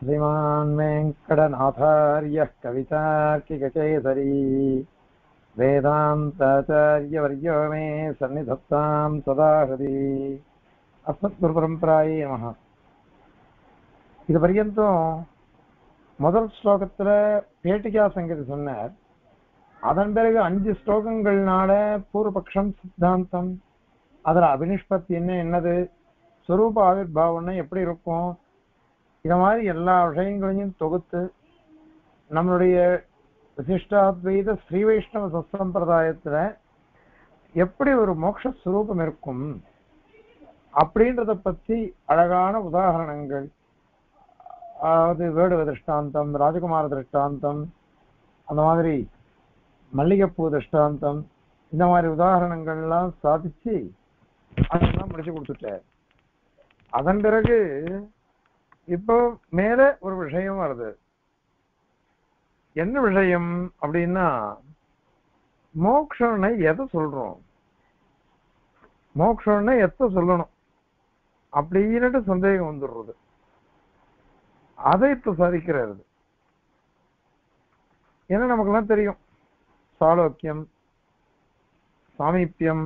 श्रीमान् वेङ्कटनाथार्यः कवितार्किककेसरी वेदान्ताचार्यवर्यो मे सन्निधत्तां सदा हृदि அஸ்மத்குருபரம்பராயே நமஹ இது பர்யந்தம் முதல் ஸ்லோகத்துல பேட்டிகா சங்கதி சொன்னார் அதன் பிறகு அஞ்சு ஸ்லோகங்கள்னால பூர்வபக்ஷம் சித்தாந்தம் அதுல அபினிஷ்பத்தி என்ன என்னது ஸ்வரூப ஆவிர்பாவம்னா எப்படி இருக்கும் இத மாதிரி எல்லா விஷயங்களையும் தொகுத்து நம்மளுடைய விசிஷ்டாத்வைத ஸ்ரீ வைஷ்ணவ சம்பிரதாயத்துல எப்படி ஒரு மோட்ச இருக்கும் அப்படின்றத பத்தி அழகான உதாரணங்கள். அதாவது வேடுவ திருஷ்டாந்தம் ராஜகுமார திருஷ்டாந்தம் அந்த மாதிரி மல்லிகைப்பூ திருஷ்டாந்தம் இந்த மாதிரி உதாரணங்கள்லாம் சாதிச்சு அதெல்லாம் முடிச்சு கொடுத்துட்டார். அதன் பிறகு இப்போ மேல ஒரு விஷயம் வருது. என்ன விஷயம் அப்படின்னா மோக்ஷனை எதை சொல்றோம்? மோக்ஷம்னா எத்த சொல்லணும்? அப்படின்னுட்டு சந்தேகம் வந்துடுறது. அதை இப்ப சாதிக்கிறது ஏன்னா நமக்கெல்லாம் தெரியும். சாலோக்கியம் சாமீப்பியம்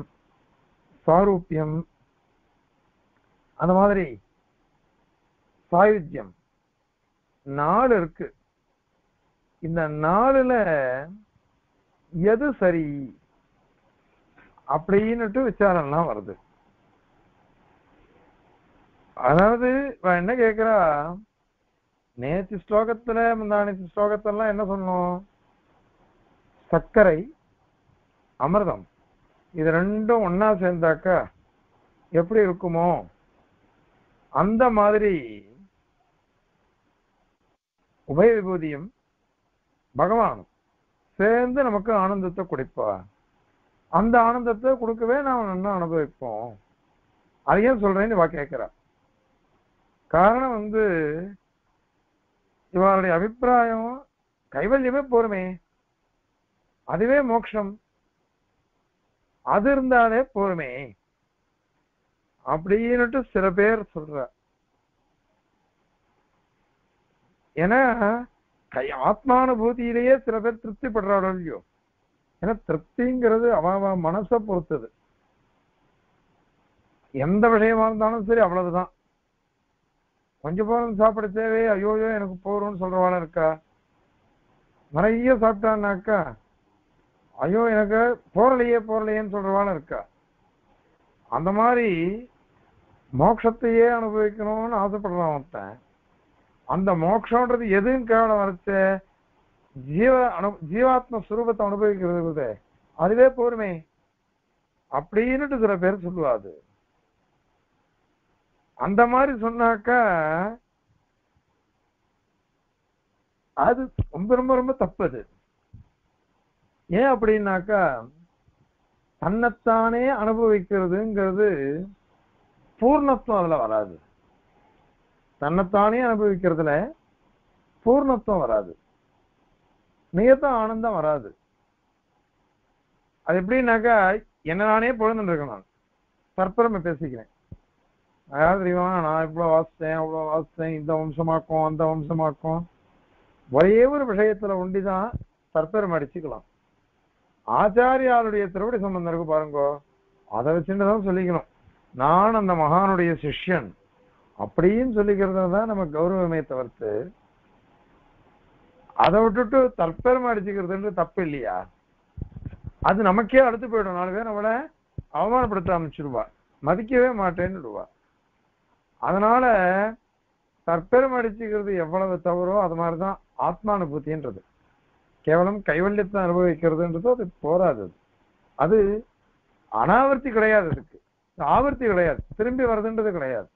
சாரூப்பியம் அந்த மாதிரி சாயுத்தியம் நாலு இருக்கு. இந்த நாலுல எது சரி? அப்படின்னுட்டு விசாரம்லாம் வருது. அதாவது என்ன கேக்குறா? நேற்று ஸ்லோகத்துல முந்தானத்து ஸ்லோகத்தெல்லாம் என்ன சொன்னோம்? சர்க்கரை அமிர்தம். இது ரெண்டும் ஒன்னா சேர்ந்தாக்கா எப்படி இருக்குமோ? அந்த மாதிரி உபய விபூதியும் பகவானும் சேர்ந்து நமக்கு ஆனந்தத்தை கொடுப்பா. அந்த ஆனந்தத்தை கொடுக்கவே நாம் நல்லா அனுபவிப்போம்? அதையும் சொல்றேன்னு இவா கேட்கிறா. காரணம் வந்து இவருடைய அபிப்பிராயம் கைவல்யமே போருமே. அதுவே மோட்சம் அது இருந்தாலே போருமே. அப்படின்னுட்டு சில பேர் சொல்ற. ஏன்னா ஆத்மானுபூதியிலேயே சில பேர் திருப்தி படுறாரோ இல்லையோ ஏன்னா திருப்திங்கிறது அவ மனசை பொறுத்தது. எந்த விஷயமா இருந்தாலும் சரி அவ்வளவுதான். கொஞ்சம் போறது சாப்பிட தேவை ஐயோயோ எனக்கு போறோம்னு சொல்றவாள இருக்கா? நிறைய சாப்பிட்டான்னாக்கா ஐயோ எனக்கு போறலையே போறலையேன்னு சொல்றவாள இருக்கா? அந்த மாதிரி மோட்சத்தையே அனுபவிக்கணும்னு ஆசைப்படுறான் ஒருத்தன் அந்த மோட்சம்ன்றது எதுவும் கேவலம் வரைச்ச ஜீவ அனு ஜீவாத்ம சுரூபத்தை அனுபவிக்கிறது அதுவே போருமே அப்படின்னுட்டு சில பேர் சொல்லுவாது அந்த மாதிரி சொன்னாக்கா அது ரொம்ப ரொம்ப ரொம்ப தப்பு அது. ஏன் அப்படின்னாக்கா தன்னைத்தானே அனுபவிக்கிறதுங்கிறது பூர்ணத்துவம் அதுல வராது. தன்னைத்தானே அனுபவிக்கிறதுல பூர்ணத்துவம் வராது. நியத்த ஆனந்தம் வராது. அது எப்படின்னாக்கா என்ன நானே பொழுதுன்னு இருக்கேன் நான் தற்பெருமை பேசிக்கிறேன். அதாவது தெரியுமா நான் இவ்வளவு வாசித்தேன் அவ்வளவு வாசித்தேன் இந்த வம்சமாக்கும் அந்த வம்சமாக்கும். ஒரே ஒரு விஷயத்துல ஒண்டிதான் தற்பெருமை அடிச்சுக்கலாம். ஆச்சாரியாருடைய திருவடி சம்பந்தம் இருக்கு பாருங்கோ. அதை வச்சுட்டு தான் சொல்லிக்கணும். நான் அந்த மகானுடைய சிஷ்யன். அப்படின்னு சொல்லிக்கிறது தான் நம்ம கௌரவமே தவிர்த்து அதை விட்டுட்டு தற்பெருமை அடிச்சுக்கிறதுன்ற தப்பு இல்லையா? அது நமக்கே அடுத்து போயிடும். நாலு பேர் நம்மளை அவமானப்படுத்த அமைச்சிருவா மதிக்கவே மாட்டேன்னுடுவா. அதனால தற்பெருமை அடிச்சுக்கிறது எவ்வளவு தவறோ அது மாதிரிதான் ஆத்மானுபூத்தின்றது. கேவலம் கைவல்யத்தை அனுபவிக்கிறதுன்றது அது போராது அது அனாவர்த்தி கிடையாது அதுக்கு. ஆவர்த்தி கிடையாது. திரும்பி வருதுன்றது கிடையாது.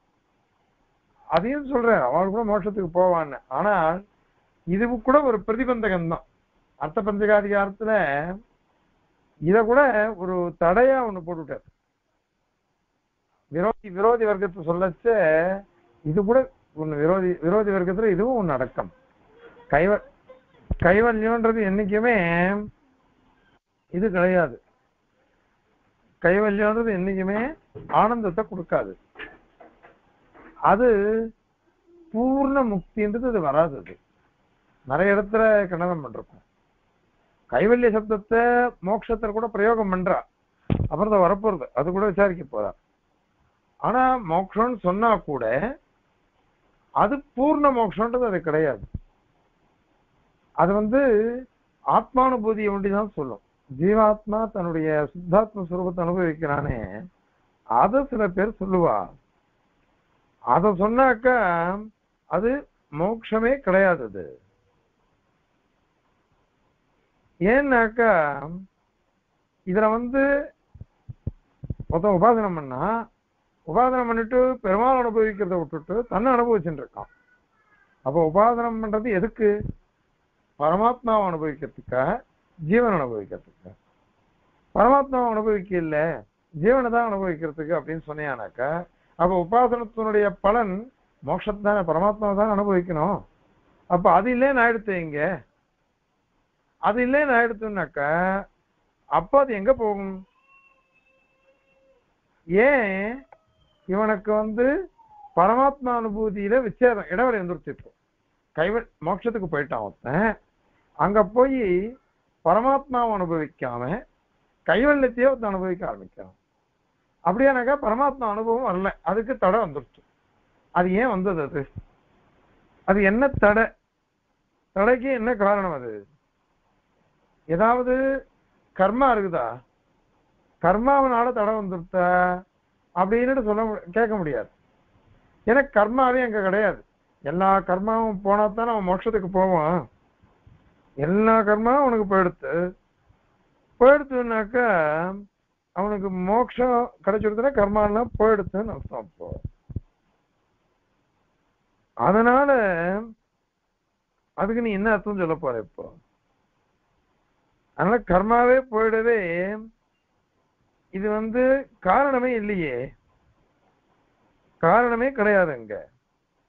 அதையும் சொல்றேன். அவன் கூட மோட்சத்துக்கு போவான்னு. ஆனால் இது கூட ஒரு பிரதிபந்தகம் தான் அர்த்த பஞ்சகாதிகாரத்துல இத கூட ஒரு தடையா ஒண்ணு போட்டுட்டார். விரோதி விரோதி வர்க்கத்தை சொல்லச்ச இது கூட ஒண்ணு விரோதி விரோதி வர்க்கத்துல இதுவும் ஒண்ணு அடக்கம். கைவ கைவல்யம்ன்றது என்னைக்குமே இது கிடையாது. கைவல்யம்ன்றது என்னைக்குமே ஆனந்தத்தை கொடுக்காது. அது பூர்ண முக்தின்றது அது வராது அது. நிறைய இடத்துல கண்டனம் பண்றோம். கைவல்ய சப்தத்தை மோட்சத்துல கூட பிரயோகம் பண்றா. அப்புறம் வரப்போறது. அது கூட விசாரிக்க போறா. ஆனா மோட்சம்னு சொன்னா கூட அது பூர்ண மோட்சம்ன்றது அது கிடையாது. அது வந்து ஆத்மானுபூதியை ஒண்டிதான் சொல்லும். ஜீவாத்மா தன்னுடைய சுத்தாத்ம சுரூபத்தை அனுபவிக்கிறானே. அதை சில பேர் சொல்லுவா அத சொன்னாக்கா அது மோட்சமே கிடையாது அது ஏன்னாக்கா இதுல வந்து மொத்தம் உபாசனம் பண்ணா உபாசனம் பண்ணிட்டு பெருமாள் அனுபவிக்கிறத விட்டுட்டு தன்னை அனுபவிச்சுட்டு இருக்கான். அப்போ உபாசனம் பண்றது எதுக்கு? பரமாத்மாவை அனுபவிக்கிறதுக்கா? ஜீவன் அனுபவிக்கிறதுக்கு? பரமாத்மாவை அனுபவிக்க இல்ல ஜீவனை தான் அனுபவிக்கிறதுக்கு அப்படின்னு சொன்னியானாக்கா அப்ப உபாசனத்தினுடைய பலன் மோட்சத்தான பரமாத்மாவை தான் அனுபவிக்கணும். அப்ப அது இல்லைன்னு ஆயிடுத்து இங்க. அது இல்லைன்னு ஆயிடுத்துனாக்கா அப்ப அது எங்க போகும்? ஏன் இவனுக்கு வந்து பரமாத்மா அனுபூதியில விச்சேதம் இடவரை வந்துருச்சு இப்போ. கைவ மோட்சத்துக்கு போயிட்டான் ஒருத்தன். அங்க போய் பரமாத்மாவை அனுபவிக்காம கைவல்யத்தையே ஒருத்தன் அனுபவிக்க ஆரம்பிக்கிறான். அப்படியானாக்கா பரமாத்மா அனுபவம் வரல அதுக்கு தடை வந்துருச்சு. அது ஏன் வந்தது அது? அது என்ன தடை? தடைக்கு என்ன காரணம் அது? ஏதாவது கர்மா இருக்குதா? கர்மாவனால தடை வந்துருத்தா அப்படின்னு சொல்ல மு- கேட்க முடியாது. ஏன்னா கர்மாவே அங்க கிடையாது. எல்லா கர்மாவும் போனா தான் நம்ம மோட்சத்துக்கு போவோம். எல்லா கர்மாவும் உனக்கு போயிடுத்து. போயிடுத்துனாக்கா அவனுக்கு மோட்சம் கிடைச்சிருச்சுன்னா கர்மாலாம் போயிடுத்துன்னு அர்த்தம் அப்போ. அதனால அதுக்கு நீ என்ன அர்த்தம் சொல்ல போற இப்போ? அதனால கர்மாவே போயிடவே இது வந்து காரணமே இல்லையே. காரணமே கிடையாது அங்க.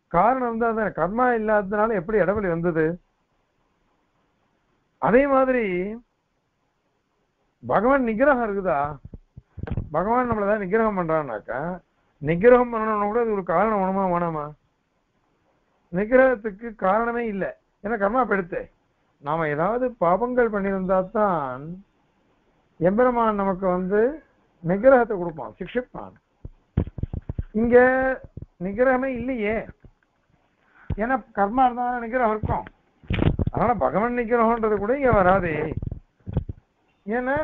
காரணம் தான். அதான். கர்மா இல்லாததுனால எப்படி இடைவெளி வந்தது? அதே மாதிரி பகவான் நிகிரகம் இருக்குதா? பகவான் நம்மள தான் நிகிரகம் பண்றான்னாக்கா நிகிரகம் பண்ணணும்னா கூட அது ஒரு காரணம் வேணுமா வேணாமா? நிகிரகத்துக்கு காரணமே இல்லை. ஏன்னா கர்மா பெடுத்து. நாம ஏதாவது பாபங்கள் பண்ணியிருந்தா தான் எம்பெருமான் நமக்கு வந்து நிகிரகத்தை கொடுப்பான் சிக்ஷிப்பான். இங்க நிகிரகமே இல்லையே. ஏன்னா கர்மா இருந்தாலும் நிகிரகம் இருக்கும். அதனால பகவான் நிகிரகம்ன்றது கூட இங்க வராதே. ஏன்னா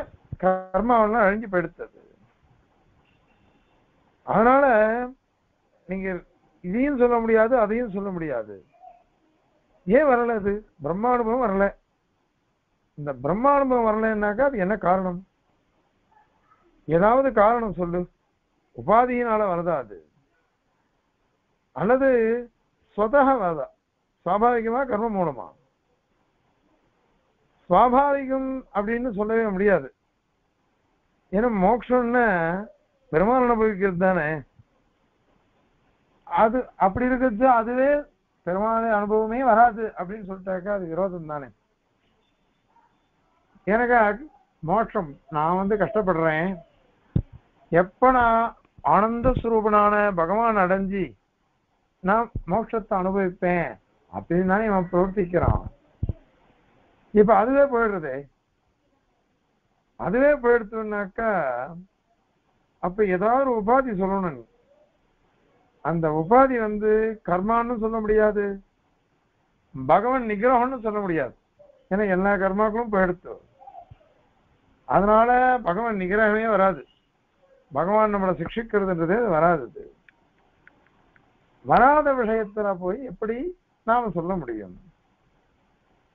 கர்மாவெல்லாம் அழிஞ்சு போயிடுத்தது. அதனால நீங்க இதையும் சொல்ல முடியாது அதையும் சொல்ல முடியாது. ஏன் வரல அது? பிரம்மானுபவம் வரல. இந்த பிரம்மானுபவம் வரலன்னாக்கா அது என்ன காரணம்? ஏதாவது காரணம் சொல்லு. உபாதியினால வரதா அது? அல்லது ஸ்வதக வரதா? சுவாபாவிகமா கர்ம மூலமா சுவாபாவிகம் அப்படின்னு சொல்லவே முடியாது. ஏன்னா மோக்ஷம்னா பெருமாள் அனுபவிக்கிறது தானே? அது அப்படி இருக்கிறது அதுவே பெருமான அனுபவமே வராது அப்படின்னு சொல்லிட்டாக்கா அது விரோதம் தானே. எனக்கு மோட்சம். நான் வந்து கஷ்டப்படுறேன். எப்ப நான் ஆனந்த சுரூபனான பகவான் அடைஞ்சி நான் மோட்சத்தை அனுபவிப்பேன் அப்படின்னு தானே இவன் பிரவர்த்திக்கிறான் இப்ப அதுவே போயிடுறதே. அதுவே போயிடுத்துனாக்கா அப்ப ஏதாவது ஒரு உபாதி சொல்லணும் நீ அந்த உபாதி வந்து கர்மான்னு சொல்ல முடியாது. பகவான் நிகிரகம்னு சொல்ல முடியாது. ஏன்னா எல்லா கர்மாக்களும் போயிடுத்து. அதனால பகவான் நிகிரகமே வராது. பகவான் நம்மளை சிக்ஷிக்கிறதுன்றதே வராது அது. வராத விஷயத்துல போய் எப்படி நாம சொல்ல முடியும்?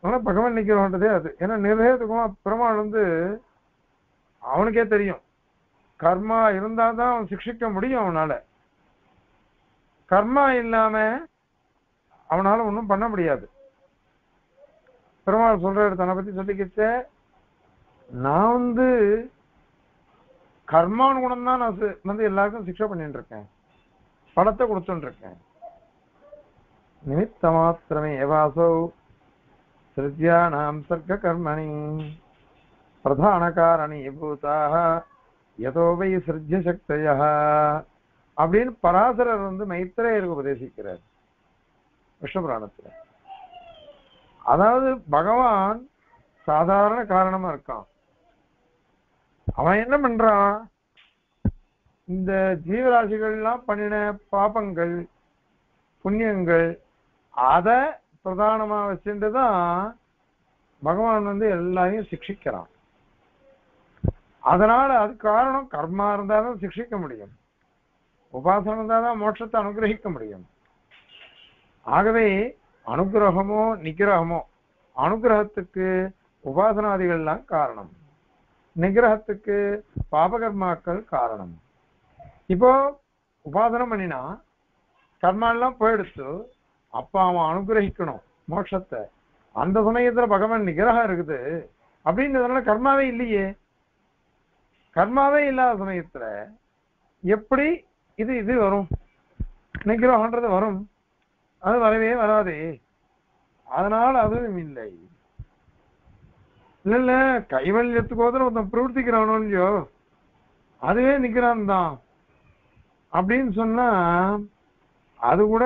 அதனால பகவான் நிக்கிறோன்றதே அது. ஏன்னா நிர்ணயத்துக்கும் பெருமாள் வந்து அவனுக்கே தெரியும். கர்மா இருந்தாதான் அவன் சிக்ஷிக்க முடியும் அவனால. கர்மா இல்லாம அவனால ஒன்றும் பண்ண முடியாது. பெருமாள் சொல்றாரு தன்னை பத்தி சொல்லிக்கிச்ச நான் வந்து கர்மானுகுணம் தான் நான் வந்து எல்லாருக்கும் சிக்ஷை பண்ணிட்டு இருக்கேன். படத்தை கொடுத்துட்டு இருக்கேன். நிமித்த மாத்திரமே ஏவாசௌ சிருஜ்யானாம் சர்க்க கர்மணி பிரதான காரணி பூதாக யதோ வை சிருஜ்ய அப்படின்னு பராசரர் வந்து மைத்திரேயருக்கு உபதேசிக்கிறார். விஷ்ணு புராணத்துல. அதாவது பகவான் சாதாரண காரணமா இருக்கான். அவன் என்ன பண்றான்? இந்த ஜீவராசிகள்லாம் பண்ணின பாபங்கள் புண்ணியங்கள் அத பிரதானமா வச்சுட்டு தான் பகவான் வந்து எல்லாரையும் சிக்ஷிக்கிறான். அதனால அது காரணம் கர்மா இருந்தாதான் சிக்ஷிக்க முடியும். உபாசனம் இருந்தாதான் மோட்சத்தை அனுகிரகிக்க முடியும். ஆகவே அனுகிரகமோ நிகிரகமோ அனுகிரகத்துக்கு உபாசனாதிகள்லாம் காரணம். நிகிரகத்துக்கு பாபகர்மாக்கள் காரணம். இப்போ உபாசனம் பண்ணினா கர்மாலாம் எல்லாம் போயிடுச்சு அவன் அனுகிரகிக்கணும் மோட்சத்தை. அந்த சமயத்துல பகவான் நிகிரகம் இருக்குது. அப்படின்றதுனால கர்மாவே இல்லையே. கர்மாவே இல்லாத சமயத்துல எப்படி இது இது வரும்? நினைக்கிறோம்ன்றது வரும். அது வரவே வராதே. அதனால அதுவும் இல்லை. இல்ல இல்ல கைவல்யத்துக்கோதரம் ஒருத்தன் பிரவர்த்திக்கிறானோ இல்லையோ அதுவே நிக்கிறான் தான் அப்படின்னு சொன்னா அது கூட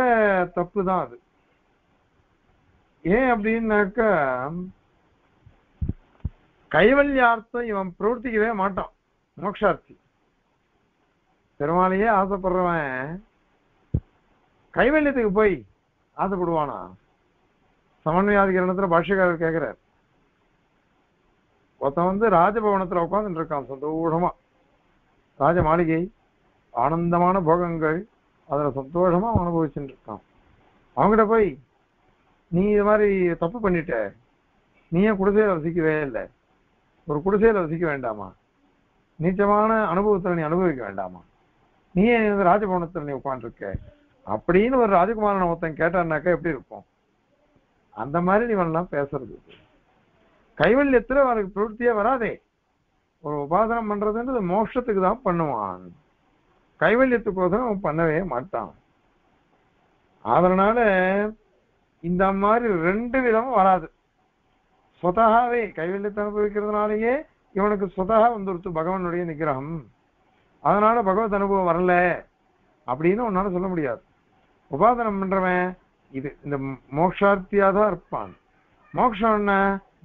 தப்பு தான் அது. ஏன் அப்படின்னாக்கா கைவல்யார்த்தம் இவன் பிரவர்த்திக்கவே மாட்டான். மோக்ஷார்த்தி. பெருமாளையே ஆசைப்படுறவன் கைவல்யத்துக்கு போய் ஆசைப்படுவானா? சமன்வயாதிகரணத்துல பாஷ்யக்காரர் கேட்கிறார் ஒருத்தன் வந்து ராஜபவனத்துல உட்காந்துட்டு இருக்கான் சந்தோஷமா. ராஜ மாளிகை ஆனந்தமான போகங்கள் அதுல சந்தோஷமா அனுபவிச்சுட்டு இருக்கான் அவங்ககிட்ட போய் நீ இது மாதிரி தப்பு பண்ணிட்ட. நீ ஏன் குடிசையில வசிக்கவே இல்லை? ஒரு குடிசையில வசிக்க வேண்டாமா? நீச்சமான அனுபவத்தில் நீ அனுபவிக்க வேண்டாமா? நீ ஏன் இந்த ராஜபவனத்துல நீ உட்காந்துருக்க அப்படின்னு ஒரு ராஜகுமாரன் ஒருத்தன் கேட்டான்னாக்கா எப்படி இருக்கும்? அந்த மாதிரி நீ எல்லாம் பேசுறது. கைவல்யத்துல அவனுக்கு பிரவருத்தியே வராதே. ஒரு உபாசனம் பண்றதுன்றது மோட்சத்துக்கு தான் பண்ணுவான். கைவல்யத்துக்கோசரம் அவன் பண்ணவே மாட்டான். அதனால இந்த மாதிரி ரெண்டு விதமும் வராது. சொதகாவே கைவல்யத்தை அனுபவிக்கிறதுனாலயே இவனுக்கு சொதகா வந்துருத்து பகவானுடைய நிகிரகம். அதனால பகவத் அனுபவம் வரல அப்படின்னு உன்னால சொல்ல முடியாது. உபாதனம் பண்றவன் இது இந்த மோக்ஷார்த்தியா தான் இருப்பான். மோக்ஷம் என்ன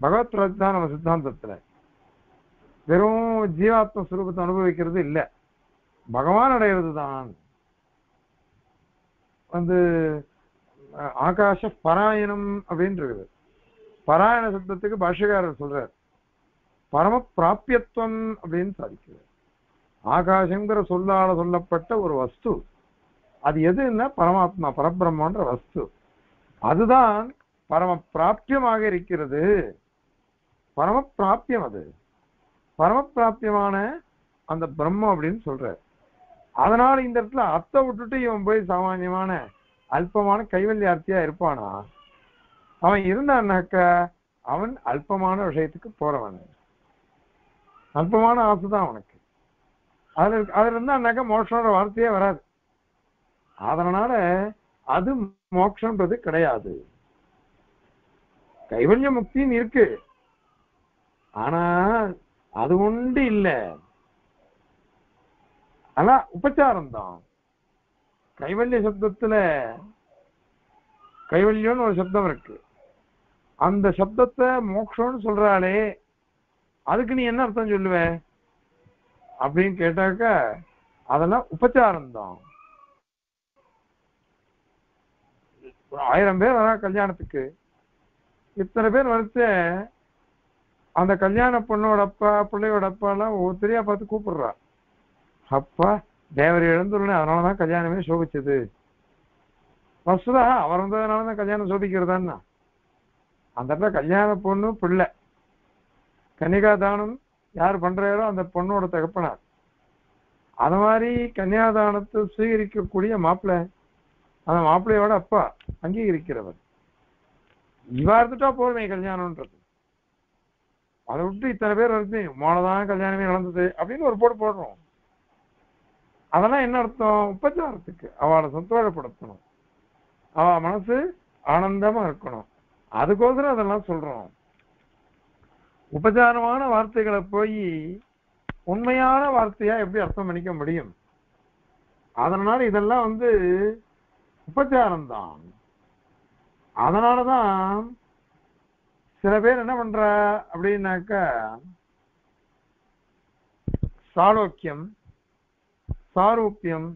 பகவத் தான் நம்ம சித்தாந்தத்துல. வெறும் ஜீவாத்ம சுரூபத்தை அனுபவிக்கிறது இல்லை. பகவான் அடையிறது தான் வந்து ஆகாஷ பராயணம் அப்படின்னு இருக்குது பராயண சப்தத்துக்கு பாஷ்யக்காரர் சொல்றார். பரம பிராபியத்துவம் அப்படின்னு சாதிக்கிறது ஆகாசங்கிற சொல்லால சொல்லப்பட்ட ஒரு வஸ்து. அது எதுன்னா பரமாத்மா பரபிரம்மன்ற வஸ்து. அதுதான் பரம பிராப்தியமாக இருக்கிறது. பரம அது. பரம பிராப்தியமான அந்த பிரம்மம் அப்படின்னு சொல்ற அதனால இந்த இடத்துல அத்தை விட்டுட்டு இவன் போய் சாமானியமான அல்பமான கைவல்யார்த்தியா இருப்பானா? அவன் இருந்தான்னாக்க அவன் அல்பமான விஷயத்துக்கு போறவன். அல்பமான ஆசை தான் அவனுக்கு. அதுல அதுல இருந்தான்னாக்க மோஷனோட வார்த்தையே வராது. அதனால அது மோட்சம்ன்றது கிடையாது. கைவல்ய முக்தின்னு இருக்கு. ஆனா அது உண்டு இல்ல. ஆனா உபச்சாரம் தான் கைவல்ய சப்தத்துல கைவல்யம்னு ஒரு சப்தம் இருக்கு. அந்த சப்தத்தை மோட்சம்னு சொல்றாளே அதுக்கு நீ என்ன அர்த்தம் சொல்லுவ? அப்படின்னு கேட்டாக்க அதெல்லாம் உபச்சாரம் தான் ஆயிரம் பேர் வரா கல்யாணத்துக்கு. இத்தனை பேர் வரைச்ச அந்த கல்யாண பொண்ணோட அப்பா பிள்ளையோட அப்பா எல்லாம் ஒவ்வொருத்தரையா பார்த்து கூப்பிடுறா. அப்பா தேவர் இழந்துள்ளே அதனாலதான் கல்யாணமே சோபிச்சது. வசுதா அவர் வந்ததுனாலதான் கல்யாணம் சோபிக்கிறதான்னா. அந்த இடத்துல கல்யாண பொண்ணு பிள்ளை. கன்னிகாதானம் யார் பண்றாரோ அந்த பொண்ணோட தகப்பனார். அது மாதிரி கன்னியாதானத்தை சுவீகரிக்கக்கூடிய மாப்பிள்ளை அந்த மாப்பிள்ளையோட அப்பா அங்கீகரிக்கிறவர். இவா இருந்துட்டா போதுமே கல்யாணம்ன்றது. அதை விட்டு இத்தனை பேர் வருது மோனதான் கல்யாணமே நடந்தது அப்படின்னு ஒரு போட்டு போடுறோம். அதெல்லாம் என்ன அர்த்தம்? உபச்சாரத்துக்கு. அவளை சந்தோஷப்படுத்தணும். அவ மனசு ஆனந்தமா இருக்கணும். அதுக்கோசரம் அதெல்லாம் சொல்றோம். உபச்சாரமான வார்த்தைகளை போய் உண்மையான வார்த்தையா எப்படி அர்த்தம் பண்ணிக்க முடியும்? அதனால இதெல்லாம் வந்து உபச்சாரம் தான் அதனாலதான் சில பேர் என்ன பண்ற அப்படின்னாக்கா சாலோக்கியம் சாரூப்பியம்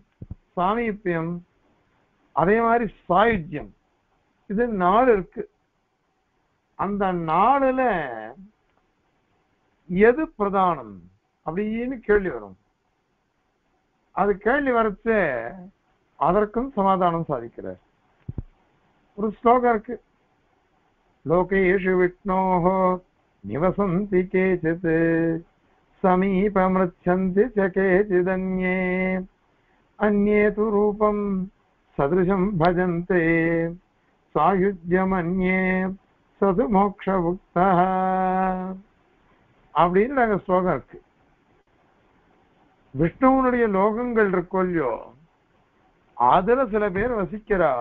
சாமீப்பியம் அதே மாதிரி சாயுஜ்யம். இது நாலு இருக்கு. அந்த நாலுல எது பிரதானம்? அப்படின்னு கேள்வி வரும். அது கேள்வி வரச்சு அதற்கும் சமாதானம் சாதிக்கிறார். ஒரு ஸ்லோகம் இருக்கு. லோகேஷு விஷ்ணோஹோ நிவசந்தி கேச்சித் சமீபமிருச்சந்தி ச கேச்சிதன்யே அந்யே து ரூபம் சதிருஷம் பஜந்தே சாயுஜ்யமன்யே சது மோக்ஷ அப்படின்னு நாங்க ஸ்லோகம் இருக்கு. விஷ்ணுவனுடைய லோகங்கள் இருக்கோ இல்லையோ அதுல சில பேர் வசிக்கிறா.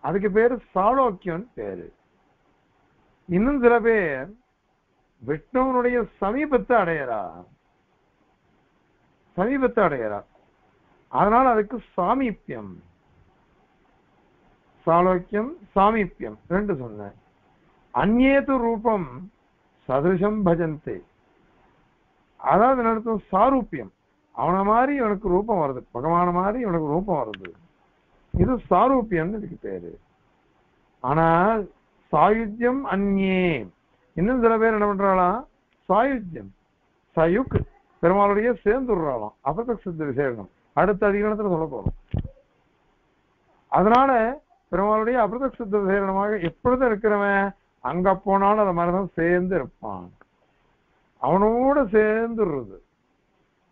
அதுக்கு பேரு சாலோக்கியம்னு பேரு. இன்னும் சில பேர் விஷ்ணுவனுடைய சமீபத்தை அடையறா. சமீபத்தை அடையறா. அதனால அதுக்கு சாமீப்பியம் சாலோக்கியம் சாமீப்பியம் ரெண்டு சொன்னேன். அந்நேது ரூபம் சதிருஷம் பஜந்தே அதாவது நடத்தும் அர்த்தம்? சாரூப்பியம் மாதிரி இவனுக்கு ரூபம் வருது. பகவான மாதிரி இவனுக்கு ரூபம் வருது. இது சாரூப்பியம்னு இதுக்கு பேரு. ஆனால் சாயுஜ்யம் அந்நே இன்னும் சில பேர் என்ன பண்றாளாம்? சாயுஜ்யம். சயுக். பெருமாளுடைய சேர்ந்துடுறாளாம். அபத சித்த விசேஷம். அடுத்த அதிகாரத்துல சொல்ல போறோம். அதனால பெருமாளுடைய அபிரத சித்த விசேஷமாக எப்பொழுதும் இருக்கிறவன் அங்க போனாலும் அந்த மாதிரிதான் சேர்ந்து இருப்பான். அவனோட சேர்ந்துடுறது.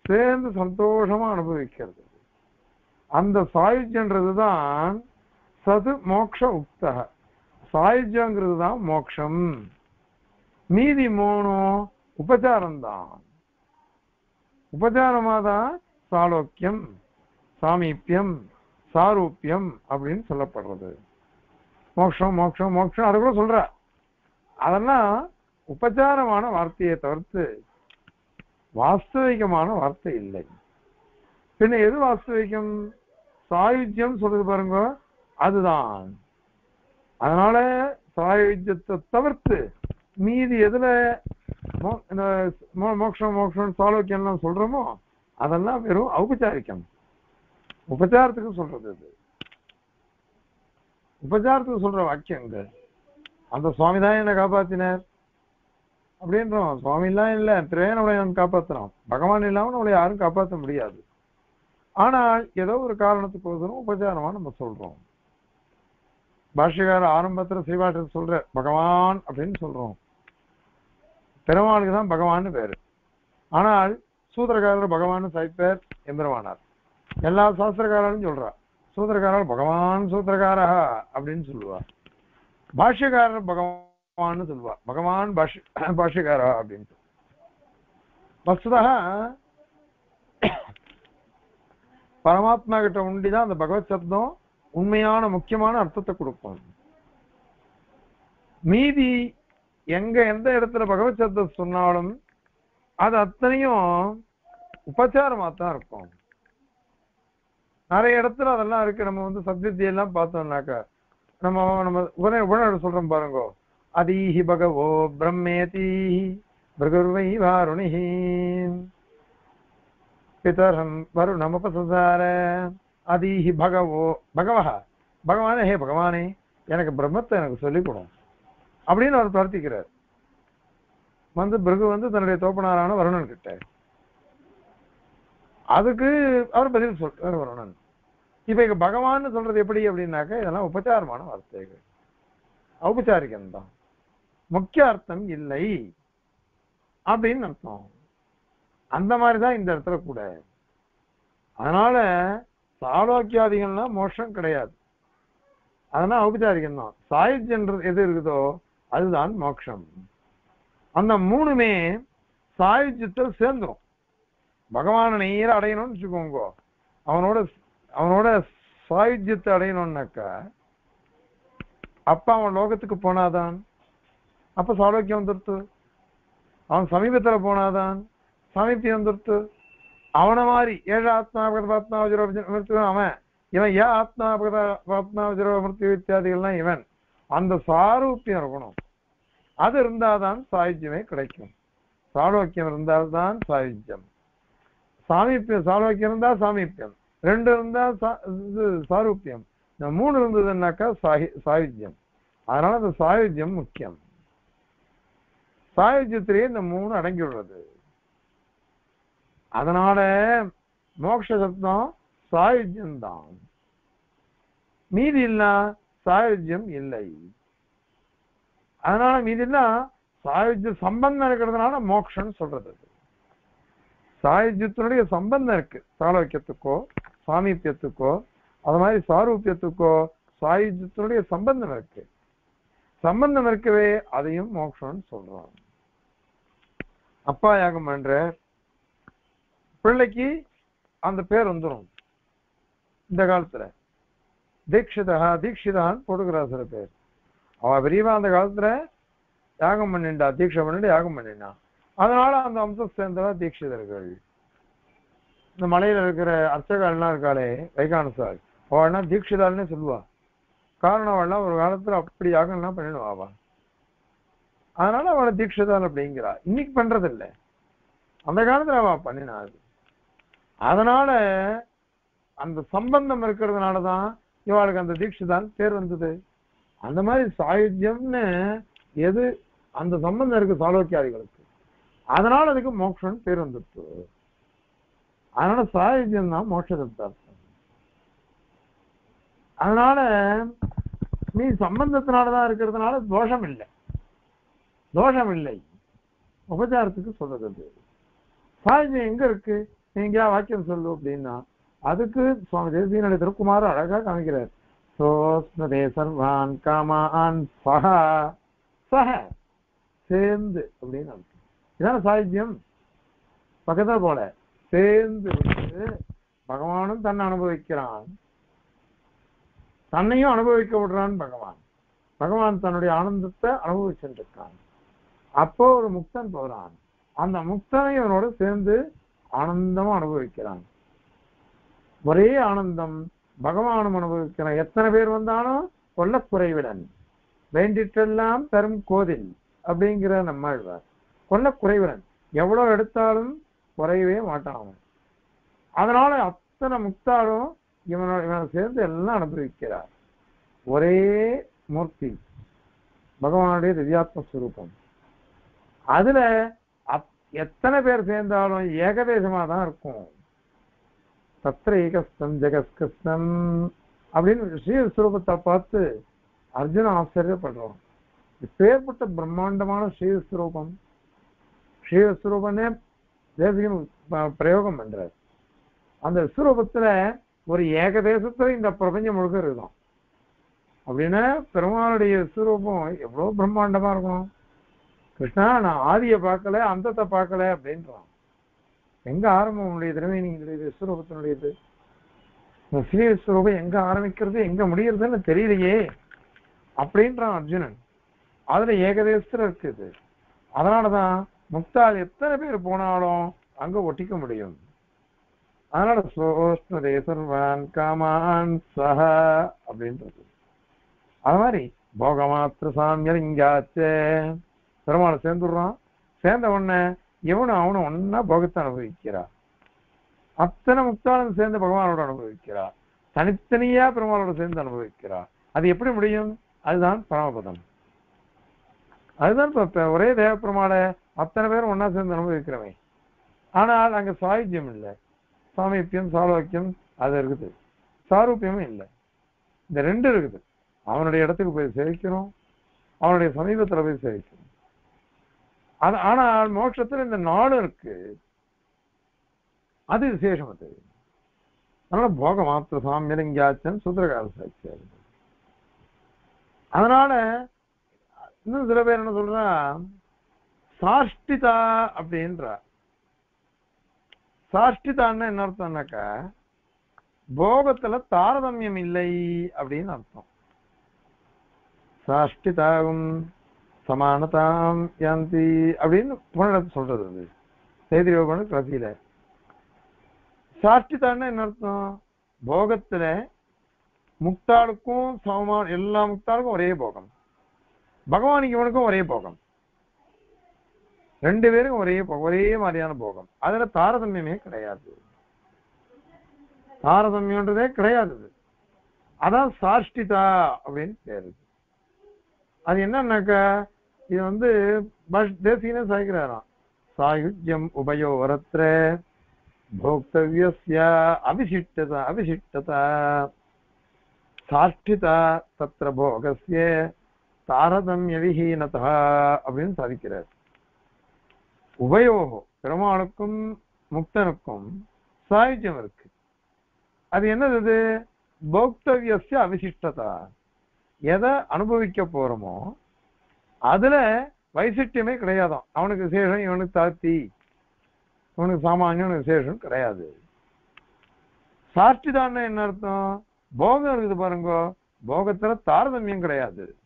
சேர்ந்து சந்தோஷமா அனுபவிக்கிறது. அந்த சாயுஜன்றது தான் சது மோக்ஷ உக்தக சாயுஜங்கிறது தான் மோக்ஷம். மீதி மூணும் உபச்சாரம்தான் உபச்சாரமாக உபச்சாரமா தான் சாலோக்கியம் சாமீப்பியம் சாரூப்பியம் அப்படின்னு சொல்லப்படுறது. மோக்ஷம் மோக்ஷம் மோக்ஷம் அது கூட சொல்ற. அதெல்லாம் உபச்சாரமான வார்த்தையை தவிர்த்து வாஸ்தவிகமான வார்த்தை இல்லை. பின்ன எது வாஸ்தவிகம்? சாயுஜ்யம் சொல்றது பாருங்க அதுதான். அதனால சாயுஜ்யத்தை தவிர்த்து மீதி எதுல மோ- இந்த மோ- மோக்ஷம் மோக்ஷம் சாலோக்கியம்லாம் சொல்றோமோ அதெல்லாம் வெறும் ஔபச்சாரிக்கம். உபச்சாரத்துக்கு சொல்றது இது உபச்சாரத்துக்கு சொல்ற வாக்கியங்கள். அந்த சுவாமி தான் என்னை காப்பாத்தினார். அப்படின்றோம். சுவாமி எல்லாம் இல்ல. திரைய நம்மளை நான் காப்பாத்துறான். பகவான் இல்லாம நம்மளை யாரும் காப்பாற்ற முடியாது. ஆனால் ஏதோ ஒரு காரணத்துக்கோசரம் உபச்சாரமா நம்ம சொல்றோம். பாஷ்யக்கார ஆரம்பத்துல ஸ்ரீபாஷன் சொல்ற பகவான் அப்படின்னு சொல்றோம். பெருமாளுக்கு தான் பகவான்னு பேரு. ஆனால் சூத்திரக்காரர் பகவான் சாய்ப்பேர் எந்திரமானார். எல்லா சாஸ்திரக்காரரும் சொல்றா சூத்திரக்காரர் பகவான் சூத்திரக்காரா? அப்படின்னு சொல்லுவா. பாஷ்யக்காரர் பகவான் சொல்லுவா பகவான் பாஷ்ய பாஷ்யக்காரா அப்படின்ட்டு வஸ்துதா பரமாத்மா கிட்ட உண்டிதான் அந்த பகவத் சப்தம் உண்மையான முக்கியமான அர்த்தத்தை கொடுக்கும். மீதி எங்க எந்த இடத்துல பகவத் சப்தம் சொன்னாலும் அது அத்தனையும் உபச்சாரமாக தான் இருக்கும். நிறைய இடத்துல அதெல்லாம் இருக்கு. நம்ம வந்து சப்ஜெக்ட் எல்லாம் பார்த்தோம்னாக்கா நம்ம நம்ம உடனே உடனே சொல்றோம் பாருங்க. அதீஹி பகவோ பிரம்மேதி பிரகுர்வை வாருணிஹி பிதரம் வருணமபசார அதீஹி பகவோ பகவஹா. பகவானே ஹே பகவானே எனக்கு பிரம்மத்தை எனக்கு சொல்லிக் கொடும் அப்படின்னு அவர் பிரார்த்திக்கிறார் வந்து பிருகு வந்து தன்னுடைய தோப்பனாரான வருணன் கிட்ட அதுக்கு அவர் பதில் சொல்றார் வருணன். இப்ப இங்க பகவான் சொல்றது எப்படி அப்படின்னாக்க இதெல்லாம் உபச்சாரமான வார்த்தைகள். ஔபச்சாரிகம் தான் முக்கிய அர்த்தம் இல்லை அப்படின்னு அர்த்தம். அந்த மாதிரிதான் இந்த இடத்துல கூட. அதனால சாலோக்கியாதிகள்னா மோஷம் கிடையாது. அதெல்லாம் ஔபச்சாரிகம் தான் சாயுஜன்றது எது இருக்குதோ அதுதான் மோட்சம். அந்த மூணுமே சாயுஜத்தில் சேர்ந்துடும் பகவானை நேர அடையணும்னு வச்சுக்கோங்க. அவனோட அவனோட சாயுஜ்யத்தை அடையணும்னாக்கா அப்ப அவன் லோகத்துக்கு போனாதான் அப்ப சாலோக்கியம் வந்துருத்து. அவன் சமீபத்துல போனாதான் சமீபியம் வந்துருத்து. அவனை மாதிரி ஏழு ஆத்மா ஆத்மா அவன். இவன் ஏன் ஆத்மா ஆத்மா மிருத்து இத்தியாதிகள்லாம் இவன். அந்த சாரூப்பியம் இருக்கணும். அது இருந்தாதான் சாயுஜ்யமே கிடைக்கும். சாலோக்கியம் இருந்தால்தான் சாயுஜ்யம். சாமீபியம் சாலோக்கியம் இருந்தா சாமீபியம். ரெண்டு இருந்தா சா- இது சாரூபியம். இந்த மூணு இருந்ததுன்னாக்கா சாகி சாயுத்தியம் அதனால அந்த சாயுத்தியம் முக்கியம். சாயுத்தியத்திலேயே இந்த மூணு அடங்கியுள்ளது. அதனால மோட்ச சப்தம் சாயுஜ்யம் தான் மீதி இல்லா சாயுத்தியம் இல்லை. அதனால மீதி இல்லா சாயுத்திய சம்பந்தம் இருக்கிறதுனால மோக்ஷன்னு சொல்றது சாயுத்தியத்தினுடைய சம்பந்தம் இருக்கு. சாலோக்கியத்துக்கோ சாமீபியத்துக்கோ அது மாதிரி சாரூபியத்துக்கோ சாயுஜ்யத்தினுடைய சம்பந்தம் இருக்கு. சம்பந்தம் இருக்கவே அதையும் மோட்சம்னு சொல்றோம் அப்பா யாகம் பண்ற? பிள்ளைக்கு அந்த பேர் வந்துடும் இந்த காலத்துல. தீட்சிதா தீட்சிதான்னு போட்டுக்கிறா சில பேர். அவ விரிவா அந்த காலத்துல யாகம் பண்ணிண்டா தீட்சை பண்ணிட்டு யாகம் பண்ணினா. அதனால அந்த அம்சம் சேர்ந்தவா தீட்சிதர்கள். இந்த மலையில இருக்கிற அர்ச்சகால்லாம் இருக்காளே வைகானசால் அவள்னா தீட்சிதாள்னே சொல்லுவா. காரணம் அவள்லாம் ஒரு காலத்துல அப்படி யாகம்லாம் பண்ணிடுவா அதனால அவளை தீட்சிதாள் அப்படிங்கிறா. இன்னைக்கு பண்றது இல்ல அந்த காலத்துல அவ பண்ணினா அது. அதனால அந்த சம்பந்தம் இருக்கிறதுனாலதான் இவாளுக்கு அந்த தீட்சிதான் பேர் வந்தது. அந்த மாதிரி சாயுத்தியம்னு எது அந்த சம்பந்தம் இருக்கு சாலோக்கியாதிகளுக்கு அதனால அதுக்கு மோக்ஷன் பேர் வந்துட்டு அதனால சாயுஜ்யம் தான் மோட்சதத்தார்த்தம் அதனால நீ சம்பந்தத்தினாலதான் இருக்கிறதுனால தோஷம் இல்லை தோஷம் இல்லை உபச்சாரத்துக்கு சொல்றது அது. எங்க இருக்கு? நீங்க வாக்கியம் சொல்லு அப்படின்னா அதுக்கு சுவாமி தேசியனுடைய திருக்குமார் அழகா காமிக்கிறார். சோஸ்மதே சர்வான் காமான் சஹா சஹ சேர்ந்து அப்படின்னு அர்த்தம். இதான சாயுஜ்யம் பக்கத்தில் போல. சேர்ந்து விட்டு பகவானும் தன்னை அனுபவிக்கிறான். தன்னையும் அனுபவிக்க விடுறான் பகவான். பகவான் தன்னுடைய ஆனந்தத்தை அனுபவிச்சுட்டு இருக்கான் அப்போ ஒரு முக்தன் போகிறான். அந்த முக்தனை இவனோட சேர்ந்து ஆனந்தமா அனுபவிக்கிறான். ஒரே ஆனந்தம் பகவானும் அனுபவிக்கிறான். எத்தனை பேர் வந்தாலும் கொல்ல குறைவிடன் வேண்டிட்டெல்லாம் தரும் கோதில் அப்படிங்கிற நம்மாழ்வார். கொல்ல குறைவிடன் எவ்வளவு எடுத்தாலும் குறையவே மாட்டான். அவன் அதனால அத்தனை முக்தாலும் இவனோட இவனை சேர்ந்து எல்லாம் அனுபவிக்கிறார். ஒரே மூர்த்தி. பகவானுடைய திவ்யாத்ம ஸ்வரூபம் அதுல அத்- எத்தனை பேர் சேர்ந்தாலும் ஏகதேசமா தான் இருக்கும். தத்திர ஏகஸ்தம் ஜெகஸ்கிருஷ்ணம் அப்படின்னு ஸ்ரீஸ்வரூபத்தை பார்த்து அர்ஜுன ஆச்சரியப்படுறோம் இப்பேற்பட்ட பிரம்மாண்டமான ஸ்ரீஸ்வரூபம் ஸ்ரீஸ்வரூபனே தேசியம் பிரயோகம் பண்றாரு. அந்த விஸ்வரூபத்துல ஒரு ஏகதேசத்துல இந்த பிரபஞ்சம் முழுக்க இருக்கும் அப்படின்னா பெருமாளுடைய விஸ்வரூபம் எவ்வளவு பிரம்மாண்டமா இருக்கும் கிருஷ்ணா நான் ஆதியை பார்க்கல அந்தத்தை பார்க்கல அப்படின்றான். எங்க ஆரம்பம் உன்னுடைய திருமேனியுடைய விஸ்வரூபத்தினுடையது? இந்த ஸ்ரீ விஸ்வரூபம் எங்க ஆரம்பிக்கிறது எங்க முடியறதுன்னு தெரியலையே அப்படின்றான் அர்ஜுனன். அதுல ஏகதேசத்துல இருக்குது அதனாலதான் முக்தால் எத்தனை பேர் போனாலும் அங்க ஒட்டிக்க முடியும். அதனால சோஷ்ணதே சர்வான் காமான் சஹ அப்படின்றது. அது மாதிரி போகமாத்திர சாமியர் இங்காச்சே பெருமாளை சேர்ந்துடுறான். சேர்ந்த உடனே இவனும் அவனும் ஒன்னா போகத்தை அனுபவிக்கிறா. அத்தனை முக்தாலும் சேர்ந்து பகவானோட அனுபவிக்கிறா. தனித்தனியா பெருமாளோட சேர்ந்து அனுபவிக்கிறா. அது எப்படி முடியும்? அதுதான் பரமபதம். அதுதான் இப்ப ஒரே தேவ பெருமாளை அத்தனை பேரும் ஒன்னா சேர்ந்து அனுபவிக்கிறவன் ஆனால் அங்க சாயுஜ்யம் இல்லை. சாமீபியம் சாலோக்கியம் அது இருக்குது. சாரூபியமும் இல்லை. இந்த ரெண்டு இருக்குது. அவனுடைய இடத்துக்கு போய் சேவிக்கிறோம். அவனுடைய சமீபத்துல போய் சேவிக்கிறோம். அது ஆனால் மோட்சத்தில் இந்த நாடு இருக்கு. அது விசேஷம் அது. அதனால போக மாத்திர சாமியலிங்காச்சன் சுத்திரகால சாட்சியாரு அதனால இன்னும் சில பேர் என்ன சொல்றான்? சாஷ்டிதா அப்படின்றா. சாஷ்டிதான்னு என்ன அர்த்தம்னாக்கா போகத்துல தாரதமியம் இல்லை அப்படின்னு அர்த்தம். சாஷ்டிதாகும் சமானதாம் யாந்தி அப்படின்னு புனரத்து சொல்றது அது செய்தி யோகம்னு கடைசியில. சாஷ்டிதான்னு என்ன அர்த்தம்? போகத்துல முக்தாளுக்கும் சமமான எல்லா முக்தாளுக்கும் ஒரே போகம். பகவானுக்கு இவனுக்கும் ஒரே போகம். ரெண்டு பேருக்கும் ஒரே ஒரே மாதிரியான போகம். அதுல தாரதமியமே கிடையாது. தாரதமியன்றதே கிடையாது அதான் சாஷ்டிதா அப்படின்னு பேரு. அது என்னன்னாக்கா இது வந்து பஷ் தேசிகனே சாய்க்கிறாராம். சாயுஜ்யம் உபயோரத்ர போக்தவியஸ்ய அபிஷிஷ்டதா அபிஷிஷ்டதா. சாஷ்டிதா தத்திர போகசிய தாரதமிய விஹீனதா அப்படின்னு சாதிக்கிறார். உபயோகம் பெருமானுக்கும் முக்தனுக்கும் சாயுஜம் இருக்கு. அது என்னது இது? போக்தவியஸ்ய அவிசிஷ்டதா. எதை அனுபவிக்க போறோமோ அதுல வைசிஷ்டியமே கிடையாதான் அவனுக்கு விசேஷம் இவனுக்கு தாத்தி. இவனுக்கு சாமானியம் இவனுக்கு விசேஷம் கிடையாது. சாஷ்டிதான்னு என்ன அர்த்தம்? போகம் இருக்குது பாருங்க. போகத்துல தாரதமியம் கிடையாது.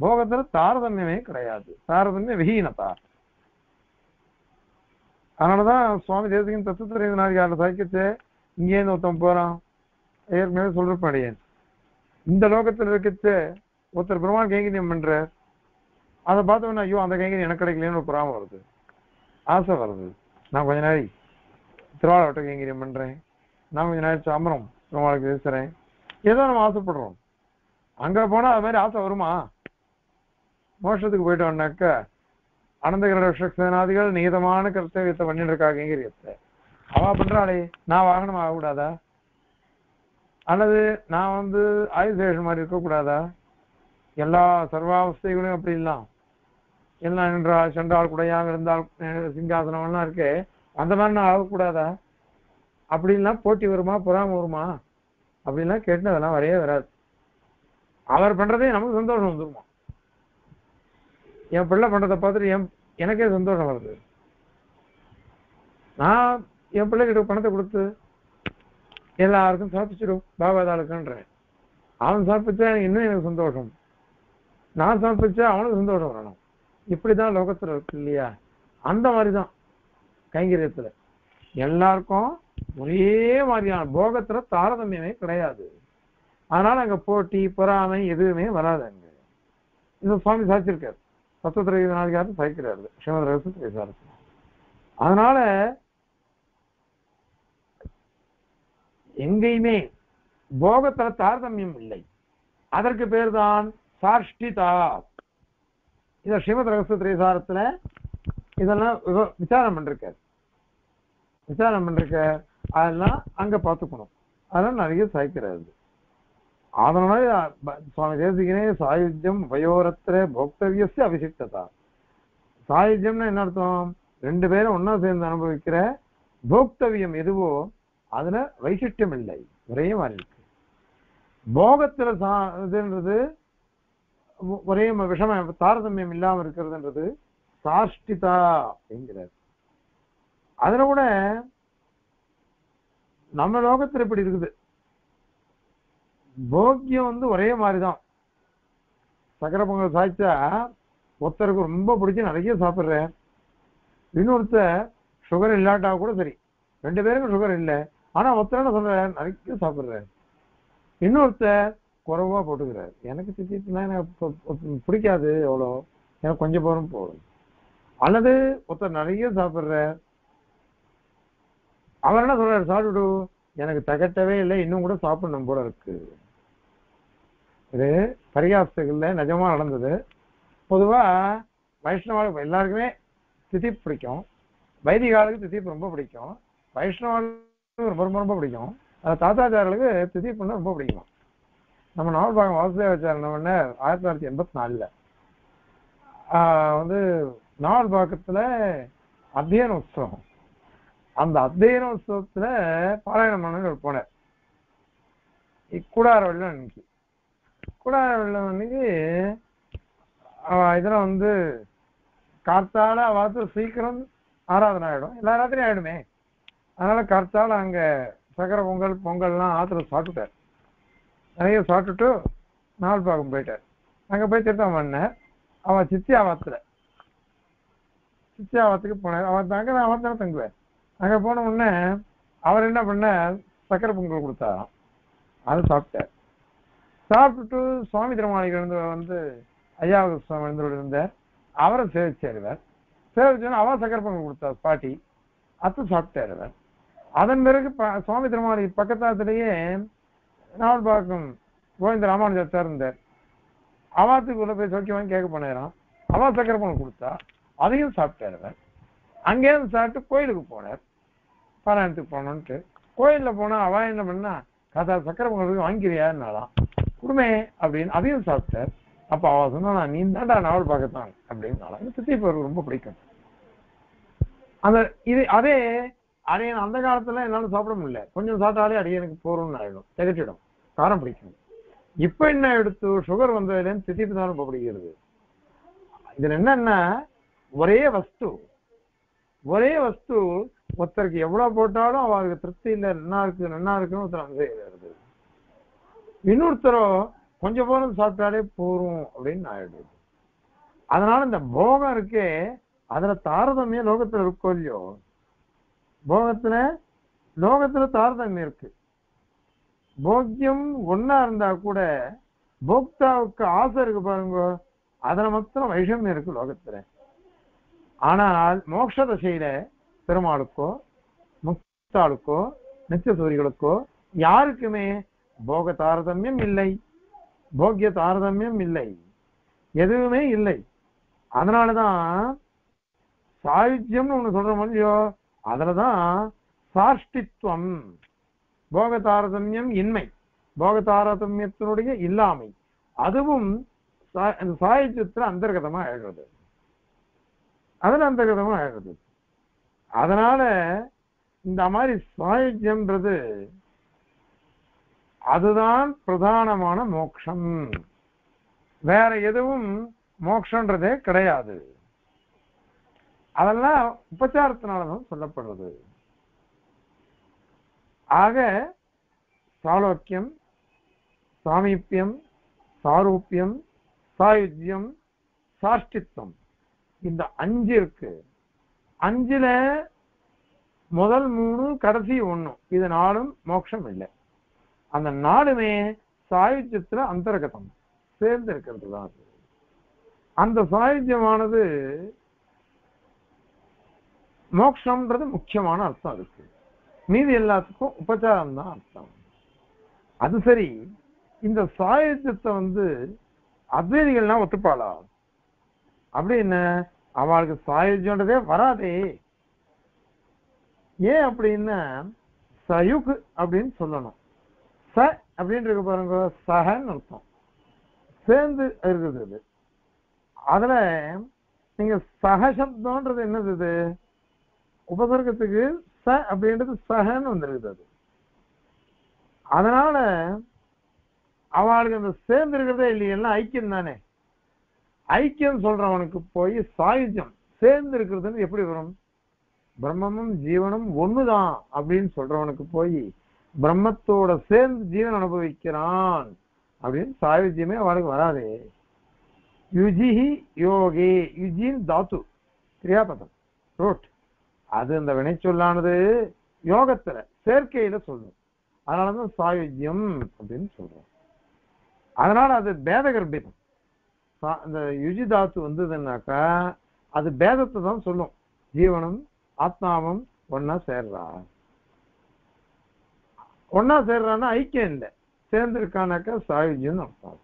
போகத்துல தாரதமியமே கிடையாது. தாரதமிய விஹீனதா. அதனாலதான் சுவாமி தேசிகன் தத்துவத்திரையினாதிகாரில் சாய்க்கச்சு? இங்கேருந்து ஒருத்தன் போறான். ஏற்கனவே சொல்றேன் இந்த லோகத்துல இருக்கிறது ஒருத்தர் பெருமாள் கைங்கரியம் பண்றார். அதை பார்த்தோன்னா ஐயோ அந்த கைங்கரியம் எனக்கு கிடைக்கலன்னு ஒரு புறாம வருது. ஆசை வருது. நான் கொஞ்ச நாளை திருவாளவட்ட கைங்கரியம் பண்றேன். நான் கொஞ்ச நாள் சாமரம் பெருமாளுக்கு பேசுறேன். ஏதோ நம்ம ஆசைப்படுறோம். அங்க போனா அது மாதிரி ஆசை வருமா? மோஷத்துக்கு போயிட்டோம்னாக்க அனந்தகிரகசனாதிகள் நீதமான கர்த்தவியத்தை பண்ணிட்டு இருக்கா கைங்கரியத்தை அவ பண்றாளே? நான் வாகனம் ஆகக்கூடாதா? அல்லது நான் வந்து ஆயுசேஷன் மாதிரி இருக்கக்கூடாதா? எல்லா சர்வாவஸ்தைகளையும் அப்படி இல்லாம் எல்லாம் நின்றால் சென்றால் குடையாக இருந்தால் சிங்காசனம் எல்லாம் இருக்கே. அந்த மாதிரி நான் ஆகக்கூடாதா? அப்படின்லாம் போட்டி வருமா? புறாம வருமா? அப்படின்லாம் கேட்டு அதெல்லாம் வரையே வராது. அவர் பண்றதே நமக்கு சந்தோஷம் வந்துருமா? என் பிள்ளை பண்றதை பார்த்துட்டு என் எனக்கே சந்தோஷம் வருது நான் என் பிள்ளைகிட்ட பணத்தை கொடுத்து எல்லாருக்கும் சாப்பிச்சிடும். பாபாதாளுக்குன்றேன் அவன் சாப்பிச்சா இன்னும் எனக்கு சந்தோஷம். நான் சாப்பிச்சா அவனுக்கு சந்தோஷம் வரணும். இப்படிதான் லோகத்துல இருக்கு இல்லையா? அந்த மாதிரிதான் கைங்கரியத்துல. எல்லாருக்கும் ஒரே மாதிரியான போகத்துல தாரதமியமே கிடையாது. அதனால அங்க போட்டி பொறாமை எதுவுமே வராது அங்க. இது சுவாமி சாதிச்சிருக்காரு நாளைக்கு நாளிகாரத்து சகிக்கிறாரு. ஸ்ரீமத் ரகசிய சாரத்து அதனால எங்கேயுமே போகத்துல தாரதமியம் இல்லை. அதற்கு பேர் தான் சாஷ்டிதா. இத ஸ்ரீமத் ரகசிய திரைசாரத்துல இதெல்லாம் விவ- விசாரம் பண்ணிருக்காரு. விசாரம் பண்ணிருக்க அதெல்லாம் அங்க பார்த்துக்கணும். அதெல்லாம் நிறைய சாய்க்கிறாரு அதனால சுவாமி தேசிகனே சாயுஜ்யம் உபயோரத்திர போக்தவியஸ்ய அபிஷிக்ததா சாயுஜ்யம்னா என்ன அர்த்தம் ரெண்டு பேரும் ஒன்னா சேர்ந்து அனுபவிக்கிற போக்தவியம் எதுவோ அதுல வைசிஷ்டம் இல்லை ஒரே மாதிரி இருக்கு போகத்துல சா இதுன்றது ஒரே விஷம தாரதமியம் இல்லாம இருக்கிறதுன்றது சாஷ்டிதா அப்படிங்கிறார் அதுல கூட நம்ம லோகத்துல இப்படி இருக்குது போக்கியம் வந்து ஒரே மாதிரிதான். சக்கரை பொங்கல் சாய்ச்சா ஒருத்தருக்கு ரொம்ப பிடிச்சி நிறைய சாப்பிட்றேன். இன்னொருத்தர் சுகர் இல்லாட்டா கூட சரி. ரெண்டு பேருக்கும் சுகர் இல்லை. ஆனால் ஒருத்தர் என்ன சொல்றாரு? நிறைய சாப்பிட்றேன். இன்னொருத்தர் குறைவா போட்டுக்கிறார். எனக்கு திட்டிட்டுலாம் எனக்கு பிடிக்காது அவ்வளோ. எனக்கு கொஞ்சம் போகிறோம் போகும் அல்லது ஒருத்தர் நிறைய சாப்பிட்றார் அவர் என்ன சொல்கிறார் சாப்பிடு எனக்கு தகட்டவே இல்லை. இன்னும் கூட சாப்பிடணும் போல இருக்குது இது பரிகாசங்கள்ல நிஜமா நடந்தது. பொதுவா வைஷ்ணவாளுக்கு எல்லாருக்குமே திதி பிடிக்கும். வைதிகாலுக்கு திதிப்பு ரொம்ப பிடிக்கும். வைஷ்ணவாளுக்கு ரொம்ப ரொம்ப ரொம்ப பிடிக்கும். அது தாத்தாச்சாரர்களுக்கு திதிப்புன்னு ரொம்ப பிடிக்கும். நம்ம நாவல் பாகம் வாசுதேவாச்சாரம் பண்ண ஆயிரத்தி தொள்ளாயிரத்தி எண்பத்தி நாலுல. ஆஹ் வந்து நாவல் பாக்கத்துல அத்தியன உற்சவம். அந்த அத்தியன உற்சவத்துல பாராயணம் பண்ண போனார். இக்கூடார வழியில் நினைக்கிறேன் கூடார வந்து அன்னைக்கு வந்து கார்த்தால வாத்து சீக்கிரம் ஆராதனை ஆகிடும் எல்லா ராத்திரியும் ஆகிடுமே அதனால கார்த்தால அங்கே சக்கரை பொங்கல் பொங்கல்லாம் ஆற்றுல சாப்பிட்டுட்டார். நிறைய சாப்பிட்டுட்டு நாள் பாகம் போயிட்டார். அங்கே போய் திருத்தம் பண்ணார் அவன் சித்தியாவத்துல சித்தியாவத்துக்கு போனார். அவன் தங்க அவன் தானே தங்குவார். அங்கே போன உடனே அவர் என்ன பண்ணார்? சக்கரை பொங்கல் கொடுத்தாராம். அது சாப்பிட்டார். சாப்பிட்டு சுவாமி திருமாளிகள் வந்து வந்து ஐயாவது சுவாமி இருந்தார் அவரை சேவிச்சாருவர் சேவிச்சோன்னா அவ சக்கரை பொங்கல் கொடுத்தார் பாட்டி. அத்தை சாப்பிட்டார் இவர். அதன் பிறகு ப- சுவாமி திருமாலி பக்கத்தாத்துலயே நாவல்பாக்கம் கோவிந்த ராமானுஜத்தார் இருந்தார். அவாத்துக்குள்ள போய் சௌக்கியமான்னு கேட்க போனேராம். அவா சக்கரை பொங்கல் கொடுத்தா அதையும் சாப்பிட்டார் அவர் அங்கேயிருந்து சாப்பிட்டு கோயிலுக்கு போனார். பாராயணத்துக்கு போனோன்ட்டு கோயிலில் போனால் அவா என்ன பண்ணா கதா சக்கரை பொங்கல் வாங்கிக்கிறியான்னாலாம் குடுமே அப்படின்னு அதையும் சாப்பிட்டார் அப்ப அவ சொன்னா நீ தான்டா நாவல் பார்க்கத்தான்? அப்படின்னு சித்தி அவருக்கு ரொம்ப பிடிக்கும். அந்த இது அதே அடையன் அந்த காலத்துல என்னால சாப்பிட முடியல. கொஞ்சம் சாப்பிட்டாலே அடியனுக்கு போறோம்னு ஆயிடும். திகச்சிடும். காரம் பிடிக்கும். இப்ப என்ன எடுத்து சுகர் வந்ததுலேருந்து தித்திப்பு தான் ரொம்ப பிடிக்கிறது. இதுல என்னன்னா ஒரே வஸ்து ஒரே வஸ்து ஒருத்தருக்கு எவ்வளவு போட்டாலும் அவருக்கு திருப்தி இல்ல நல்லா இருக்கு நல்லா இருக்குன்னு ஒருத்தர் வந்து இன்னொருத்தரோ கொஞ்சம் போதும் சாப்பிட்டாலே போரும் அப்படின்னு ஆயிடுது. அதனால இந்த போகம் இருக்கே அதுல தாரதமியம் லோகத்துல இருக்கோ இல்லையோ போகத்துல லோகத்துல தாரதமியம் இருக்கு. போக்கியம் ஒன்னா இருந்தா கூட போக்தாவுக்கு ஆசை இருக்கு பாருங்க அதுல மாத்திரம் வைஷமியம் இருக்கு லோகத்துல. ஆனால் மோட்ச தசையில பெருமாளுக்கோ முக்தாளுக்கோ நித்திய சூரிகளுக்கோ யாருக்குமே போக தாரதமியம் இல்லை. போக்கிய தாரதமியம் இல்லை. எதுவுமே இல்லை. அதனாலதான் சாயுஜ்யம்னு ஒண்ணு சொல்றோம் இல்லையோ அதுலதான் சாஷ்டித்வம். போக தாரதமியம் இன்மை. போக தாரதமியத்தினுடைய இல்லாமை. அதுவும் சா- அந்த சாயுஜ்யத்துல அந்தர்கதமா ஆயிடுறது அதுல அந்தர்கதமா ஆயிடுறது அதனால இந்த மாதிரி சாயுஜ்யம்ன்றது அதுதான் பிரதானமான மோட்சம் வேற எதுவும் மோக்ஷன்றதே கிடையாது. அதெல்லாம் உபச்சாரத்தினாலதான் சொல்லப்படுறது. ஆக சாலோக்கியம் சாமீப்பியம் சாரூப்பியம் சாயுஜ்யம் சாஷ்டித்வம் இந்த அஞ்சு இருக்கு. அஞ்சுல முதல் மூணு கடைசி ஒண்ணு இது நாலும் மோட்சம் இல்லை. அந்த நாலுமே சாயுஜ்யத்துல அந்தர்கதம் சேர்ந்து இருக்கிறது தான் அந்த சாயுஜ்யமானது மோக்ஷம்ன்றது முக்கியமான அர்த்தம் இருக்கு மீதி எல்லாத்துக்கும் உபச்சாரம் தான் அர்த்தம். அது சரி இந்த சாயுஜ்யத்தை வந்து அத்வைதிகள்னா ஒத்துப்பாளா? அப்படி என்ன? அவளுக்கு சாயுஜ்யன்றதே வராதே. ஏன் அப்படின்னா சயுக் அப்படின்னு சொல்லணும். ச அப்படின்னு பாருங்க சஹன்னு அர்த்தம். சேர்ந்து இருக்குது அது அதுல நீங்க சகசப்தம்ன்றது என்னது இது? உபசர்க்கத்துக்கு ச அப்படின்றது சஹன்னு வந்திருக்குது அது. அதனால அவளுக்கு அந்த சேர்ந்து இருக்கிறதே இல்லையே எல்லாம் ஐக்கியம் தானே? ஐக்கியம் சொல்றவனுக்கு போய் சாயுஜம் சேர்ந்து இருக்கிறதுன்னு எப்படி வரும்? பிரம்மமும் ஜீவனும் ஒண்ணுதான் அப்படின்னு சொல்றவனுக்கு போய் பிரம்மத்தோட சேர்ந்து ஜீவன் அனுபவிக்கிறான். அப்படின்னு சாயுஜ்யமே அவளுக்கு வராதே. யுஜிஹி யோகே. யுஜின் தாத்து. கிரியாபதம். ரோட் அது அந்த வினைச்சொல்லானது யோகத்துல சேர்க்கையில சொல்லும். அதனாலதான் சாயுஜ்யம் அப்படின்னு சொல்றோம். அதனால அது பேத கர்ப்பிதம். சா- இந்த யுஜி தாத்து வந்ததுன்னாக்கா அது பேதத்தை தான் சொல்லும். ஜீவனும் ஆத்மாவும் ஒன்னா சேர்றா. ஒன்னா சேர்றான்னா ஐக்கியம் இல்லை. சேர்ந்து சாயுஜ்யம்னு அர்த்தம்.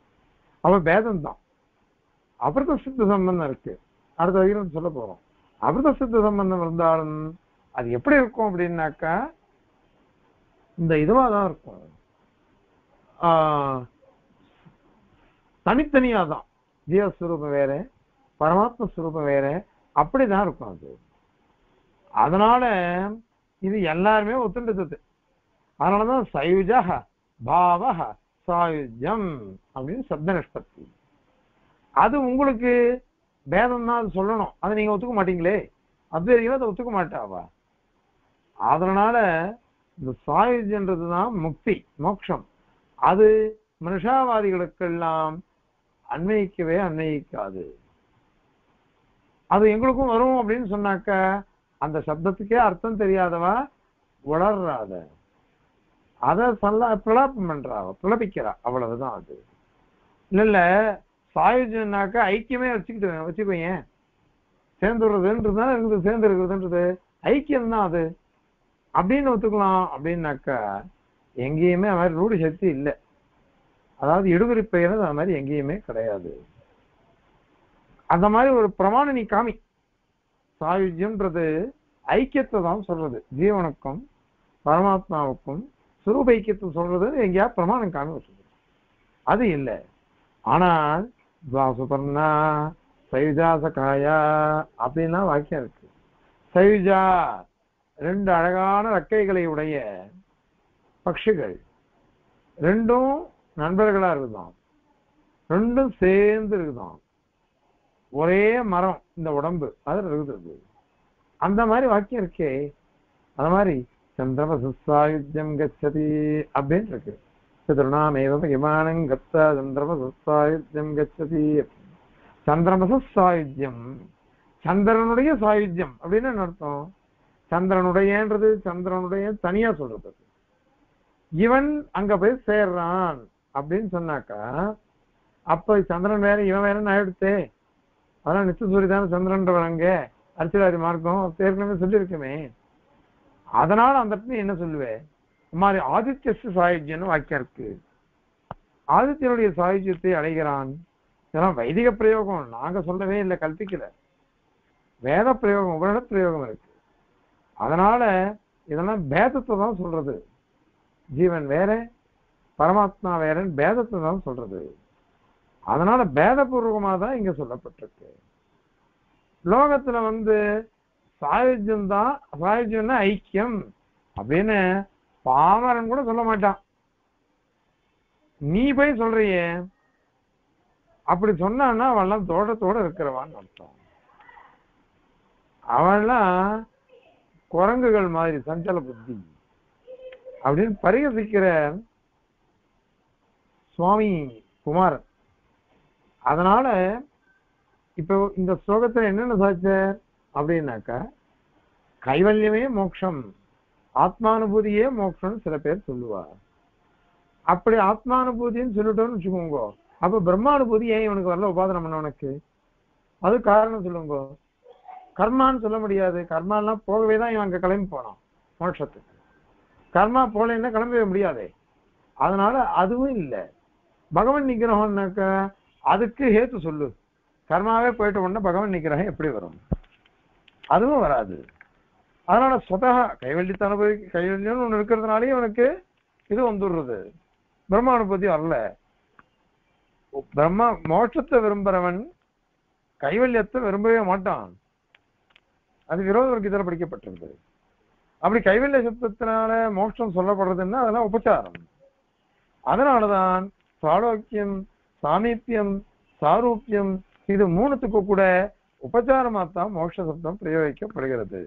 அவன் பேதம் தான் அபிரத சித்த சம்பந்தம் இருக்கு. அடுத்த வகையில் சொல்ல போறோம். அபிரத சித்த சம்பந்தம் இருந்தாலும் அது எப்படி இருக்கும் அப்படின்னாக்கா இந்த இதுவா தான் இருக்கும். ஆஹ் தனித்தனியா தான். ஜீவஸ்வரூபம் வேற பரமாத்ம ஸ்வரூபம் வேற அப்படிதான் இருக்கும் அது. அதனால இது எல்லாருமே ஒத்துண்டது அதனாலதான் சயுஜ பாவக சாயுஜ்யம் அப்படின்னு சப்த நிஷ்பத்தி. அது உங்களுக்கு பேதம் தான் அது சொல்லணும். அதை நீங்க ஒத்துக்க மாட்டீங்களே. அத்வைதிகள் அதை ஒத்துக்க மாட்டாவா? அதனால இந்த சாயுஜன்றது தான் முக்தி மோட்சம் அது மனுஷாவாதிகளுக்கெல்லாம் அன்வயிக்கவே அன்வயிக்காது. அது எங்களுக்கும் வரும் அப்படின்னு சொன்னாக்க அந்த சப்தத்துக்கே அர்த்தம் தெரியாதவா? உளர்றாத. அதை சல்ல பிரலாபம் பண்றா அவ, பிரலபிக்கிறா அவ்வளவுதான் அது. இல்ல இல்ல. ஐக்கியமே வச்சுக்கிட்டு வச்சுக்கோங்க சேர்ந்துடுறதுன்றது தானே இருக்குது சேர்ந்து இருக்கிறதுன்றது ஐக்கியம் தான் அது. அப்படின்னு ஒத்துக்கலாம். அப்படின்னாக்கா எங்கேயுமே அது மாதிரி ரூடி சக்தி இல்லை. அதாவது இடுகுறி பெயர் அது மாதிரி எங்கேயுமே கிடையாது. அந்த மாதிரி ஒரு பிரமாண நீ காமி. சாயுஜ்யம்ன்றது ஐக்கியத்தை தான் சொல்றது. ஜீவனுக்கும் பரமாத்மாவுக்கும் சுரூப ஐக்கியத்தை சொல்றது எங்கேயா பிரமாணம் காண வச்சுது அது இல்லை. ஆனால் சுபர்ணா சயுஜா சகாயா அப்படின்னா வாக்கியம் இருக்கு. சைஜா ரெண்டு அழகான ரக்கைகளை உடைய பட்சிகள் ரெண்டும் நண்பர்களா இருக்குதாம். ரெண்டும் சேர்ந்து இருக்குதாம். ஒரே மரம் இந்த உடம்பு அது இருக்குது அந்த மாதிரி வாக்கியம் இருக்கே. அந்த மாதிரி சந்திரமசாயுத்தியம் கச்சதி அப்படின்னு இருக்கு பிதృணாமேவ விமானம் கத்தா சந்திரமசாயுத்தியம் கச்சதி சந்திரமச சாயுத்தியம் சந்திரனுடைய சாயுத்தியம் அப்படின்னு என்ன அர்த்தம் சந்திரனுடையன்றது சந்திரனுடைய தனியா சொல்றது இவன் அங்க போய் சேர்றான் அப்படின்னு சொன்னாக்கா அப்ப சந்திரன் வேற இவன் வேறன்னு ஆயிடுத்தே அதான் நித்திய சூரியதான சந்திரன்றவன் அங்கே. அர்ச்சராதி மார்க்கம் ஏற்கனவே சொல்லியிருக்குமே. அதனால அந்த இடத்துல என்ன சொல்லுவேன்? இந்த மாதிரி ஆதித்ய சாயுஜ்யன்னு வாக்கியம் இருக்கு. ஆதித்யனுடைய சாயுஜ்யத்தை அடைகிறான். இதெல்லாம் வைதிக பிரயோகம். நாங்க சொல்லவே இல்லை கல்பிக்கல வேத பிரயோகம் உபரிட பிரயோகம் இருக்கு. அதனால இதெல்லாம் பேதத்தை தான் சொல்றது. ஜீவன் வேற பரமாத்மா வேறன்னு பேதத்தை தான் சொல்றது. அதனால பேதபூர்வமா தான் இங்க சொல்லப்பட்டிருக்கு. லோகத்துல வந்து சாயுஜ்யம் தான் சாயுஜ்யம்னா ஐக்கியம். அப்படின்னு பாமரன் கூட சொல்ல மாட்டான். நீ போய் சொல்றியே. அப்படி சொன்னான்னா அவன்லாம் தோட்டத்தோட இருக்கிறவான்னு அர்த்தம். அவன்லாம் குரங்குகள் மாதிரி சஞ்சல புத்தி. அப்படின்னு பரிகசிக்கிற சுவாமி குமாரன். அதனால இப்போ இந்த ஸ்லோகத்துல என்னென்ன சாச்சர் அப்படின்னாக்கா கைவல்யமே மோட்சம் ஆத்மானுபூதியே மோட்சம்னு சில பேர் சொல்லுவார் அப்படி ஆத்மானுபூதின்னு சொல்லிட்டோம்னு வச்சுக்கோங்க அப்ப பிரம்மானுபூதி ஏன் இவனுக்கு வரல உபாதனம் பண்ணவனுக்கு அது காரணம் சொல்லுங்க. கர்மான்னு சொல்ல முடியாது. கர்மாலாம் போகவே தான் இவன் அங்க கிளம்பி போனான் மோட்சத்துக்கு. கர்மா போலன்னா கிளம்பவே முடியாதே. அதனால அதுவும் இல்லை. பகவன் நிகிரகம்னாக்க அதுக்கு ஹேத்து சொல்லு. கர்மாவே போயிட்ட உடனே பகவன் நிகிரகம் எப்படி வரும்? அதுவும் வராது. அதனால சொதகா கைவல்யத்தை அனுபவி கைவல்யம்னு ஒண்ணு இருக்கிறதுனாலே அவனுக்கு இது வந்துடுறது. பிரம்ம அனுபூதி வரல. பிரம்மா மோட்சத்தை விரும்புறவன் கைவல்யத்தை விரும்பவே மாட்டான். அது விரோத வர்க்கத்தில் படிக்கப்பட்டிருக்கு. அப்படி கைவல்ய சத்தத்தினால மோட்சம் சொல்லப்படுறதுன்னா அதெல்லாம் உபச்சாரம். அதனாலதான் சாலோக்கியம் சாமீப்பியம் சாரூப்பியம் இது மூணுத்துக்கு கூட உபச்சாரமாகத்தான் மோட்ச சப்தம் பிரயோகிக்கப்படுகிறது.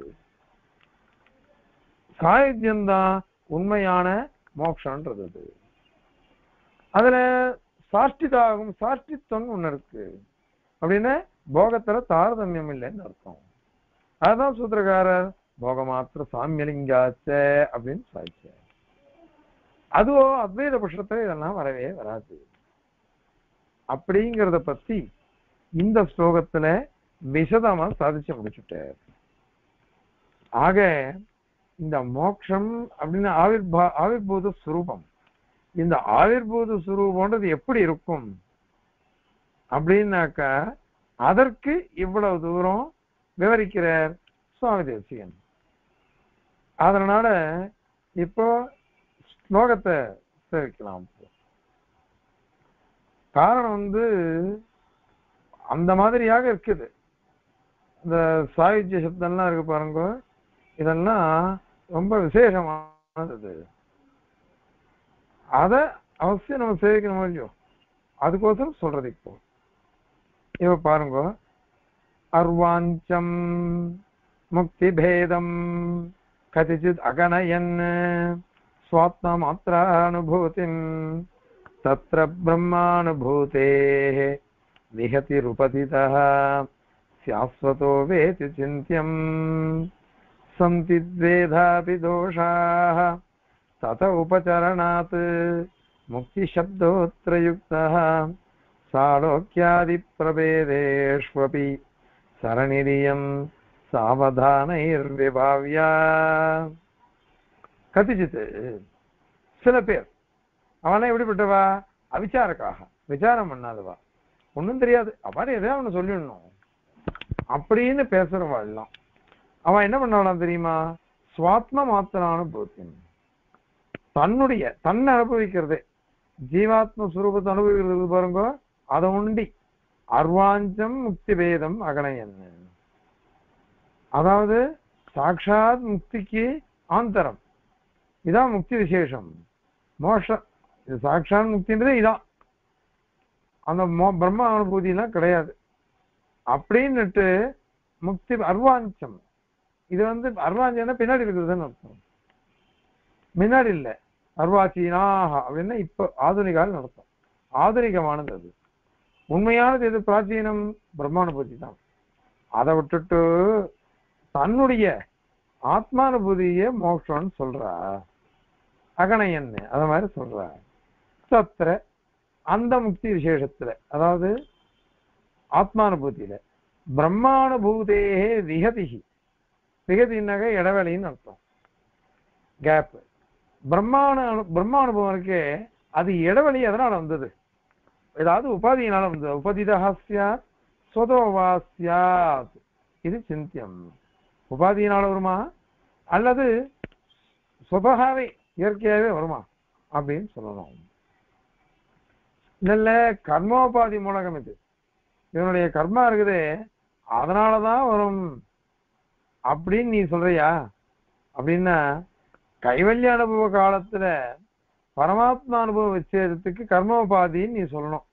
சாயுத்தியம்தான் உண்மையான மோட்சம்ன்றது அது. அதுல சாஷ்டிதாகும் சாஷ்டித்வம் ஒண்ணு இருக்கு. அப்படின்னு போகத்துல தாரதமியம் இல்லைன்னு அர்த்தம். அதுதான் சூத்திரக்காரர் போகமாத்திர சாமியலிங்காச்ச அப்படின்னு சாய்ச்ச அதுவோ அத்வைத பட்சத்துல இதெல்லாம் வரவே வராது. அப்படிங்கிறத பத்தி இந்த ஸ்லோகத்துல விசதமா சாதிச்சு முடிச்சுட்டார் ஆக இந்த மோட்சம் அப்படின்னு ஆவிர்பா ஆவிர்பூத சுரூபம். இந்த ஆவிர்பூத சுரூபம்ன்றது எப்படி இருக்கும்? அப்படின்னாக்கா அதற்கு இவ்வளவு தூரம் விவரிக்கிறார் சுவாமி தேசியன் அதனால இப்போ ஸ்லோகத்தை சேவிக்கலாம். காரணம் வந்து அந்த மாதிரியாக இருக்குது. இந்த சாயுஜ்ய சப்தம்லாம் இருக்கு பாருங்க. இதெல்லாம் ரொம்ப விசேஷமானது. அத அவசியம் நம்ம சேவிக்கணும் இல்லையோ? அதுக்கோசரம் சொல்றது இப்போ. இப்ப பாருங்க. அர்வாஞ்சம் முக்தி பேதம் கதிச்சித் அகனயன் சுவாத்ம மாத்திரானுபூதிம் தத்ர பிரம்மானுபூதே விஹதி ருபதிதः. शाश्वतो वेति चिन्त्यम् सन्ति द्वेधापि दोषाः तत उपचरणात् मुक्तिशब्दोऽत्र युक्तः சாலோக்கியாதி பிரபேதேஷ்வபி சரணிரியம் சாவதானைர்விபாவ்யா கத்திச்சித்து சில பேர் அவனா எப்படிப்பட்டவா அவிச்சாரக்காக விசாரம் பண்ணாதவா ஒண்ணும் தெரியாது அவன் எதையா அவனை சொல்லிடணும் அப்படின்னு பேசுறவாள்லாம் அவன் என்ன பண்ணலாம் தெரியுமா? சுவாத்ம மாத்திரான பூத்தியம் தன்னுடைய தன்னை அனுபவிக்கிறதே. ஜீவாத்ம சுரூபத்தை அனுபவிக்கிறது பாருங்க அதை உண்டி. அர்வாஞ்சம் முக்தி பேதம் அகனையன். அதாவது சாட்சாத் முக்திக்கு ஆந்தரம். இதான் முக்தி விசேஷம். மோஷம் இது சாட்சாத் முக்தின்றது இதான். அந்த மோ பிரம்ம அனுபூதியெல்லாம் கிடையாது. அப்படின்னுட்டு முக்தி அர்வாஞ்சம். இது வந்து அர்வாஞ்சம்னா பின்னாடி இருக்கிறதுன்னு அர்த்தம். முன்னாடி இல்லை. அர்வாச்சீனாக அப்படின்னா இப்ப ஆதுனிகால் நடத்தும். ஆதுனிகமானது அது. உண்மையானது எது? பிராச்சீனம் பிரம்மானுபூதி தான். அதை விட்டுட்டு தன்னுடைய ஆத்மானுபூதியே மோட்சம்னு சொல்றா. அகணையன்னு அத மாதிரி சொல்றா. சத்திர அந்த முக்தி விசேஷத்துல. அதாவது ஆத்மானுபூதியில பிரம்மானுபூதேகே விகதிகி விகதினாக இடைவெளின்னு அர்த்தம். கேப் பிரம்மாண பிரம்மானுபவம் இருக்கே அது இடைவெளி எதனால வந்தது. ஏதாவது உபாதியினால வந்தது. உபதிதா சியாத் சியாத் இது சிந்தியம். உபாதியினால வருமா? அல்லது சுபகாவே இயற்கையாவே வருமா? அப்படின்னு சொல்லணும். இல்லை கர்மோபாதி மூலகம் இது. இவனுடைய கர்மா இருக்குது. அதனாலதான் வரும். அப்படின்னு நீ சொல்றியா? அப்படின்னா கைவல்ய அனுபவ காலத்துல பரமாத்மா அனுபவம் வச்சதுக்கு கர்மோபாதின்னு நீ சொல்லணும்.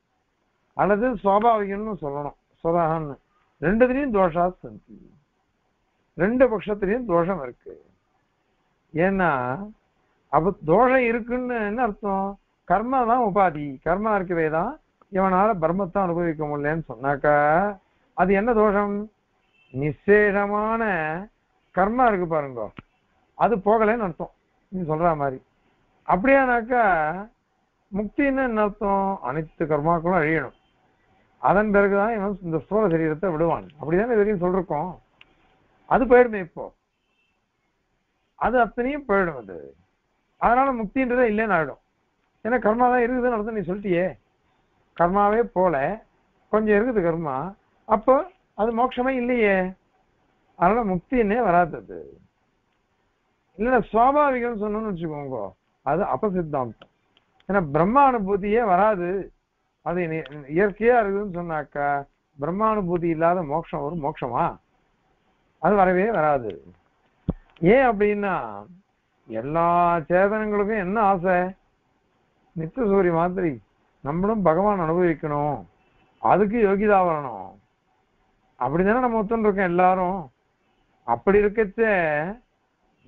அல்லது சுவாபாவிகம்னு சொல்லணும். சுதகன்னு ரெண்டுத்திலையும் தோஷா சந்தி. ரெண்டு பட்சத்திலையும் தோஷம் இருக்கு. ஏன்னா அப்ப தோஷம் இருக்குன்னு என்ன அர்த்தம்? கர்மா தான் உபாதி. கர்மா இருக்கவே தான் இவனால பிரம்மத்தை அனுபவிக்க முடியலன்னு சொன்னாக்கா அது என்ன தோஷம்? நிச்சேடமான கர்மா இருக்கு பாருங்க. அது போகலைன்னு அர்த்தம். நீ சொல்ற மாதிரி. அப்படியானாக்கா முக்தின்னு என்ன அர்த்தம்? அனைத்து கர்மாக்களும் அழியணும். அதன் பிறகுதான் இவன் இந்த ஸ்தூல சரீரத்தை விடுவான். அப்படிதானே வரையும் சொல்றோம். அது போயிடுமே இப்போ. அது அத்தனையும் போயிடும் அது. அதனால முக்தின்றதே இல்லைன்னு ஆயிடும். ஏன்னா கர்மா தான் இருக்குதுன்னு அர்த்தம் நீ சொல்லிட்டியே. கர்மாவே போல கொஞ்சம் இருக்குது கர்மா அப்போ அது மோட்சமே இல்லையே. அதனால முக்தின்னே வராது அது. இல்லைன்னா சுவாபாவிகம் சொன்னோம்னு வச்சுக்கோங்க அது அபசித்தாந்தம் ஏன்னா பிரம்மானுபூதியே வராது. அது இயற்கையா இருக்குதுன்னு சொன்னாக்கா பிரம்மானுபூதி இல்லாத மோட்சம் வரும் மோட்சமா? அது வரவே வராது. ஏன் அப்படின்னா எல்லா சேதனங்களுக்கும் என்ன ஆசை? நித்த சூரிய மாதிரி. நம்மளும் பகவான் அனுபவிக்கணும். அதுக்கு யோகிதா வரணும். அப்படிதானே நம்ம ஒத்துன்னு இருக்கோம் எல்லாரும். அப்படி இருக்கச்ச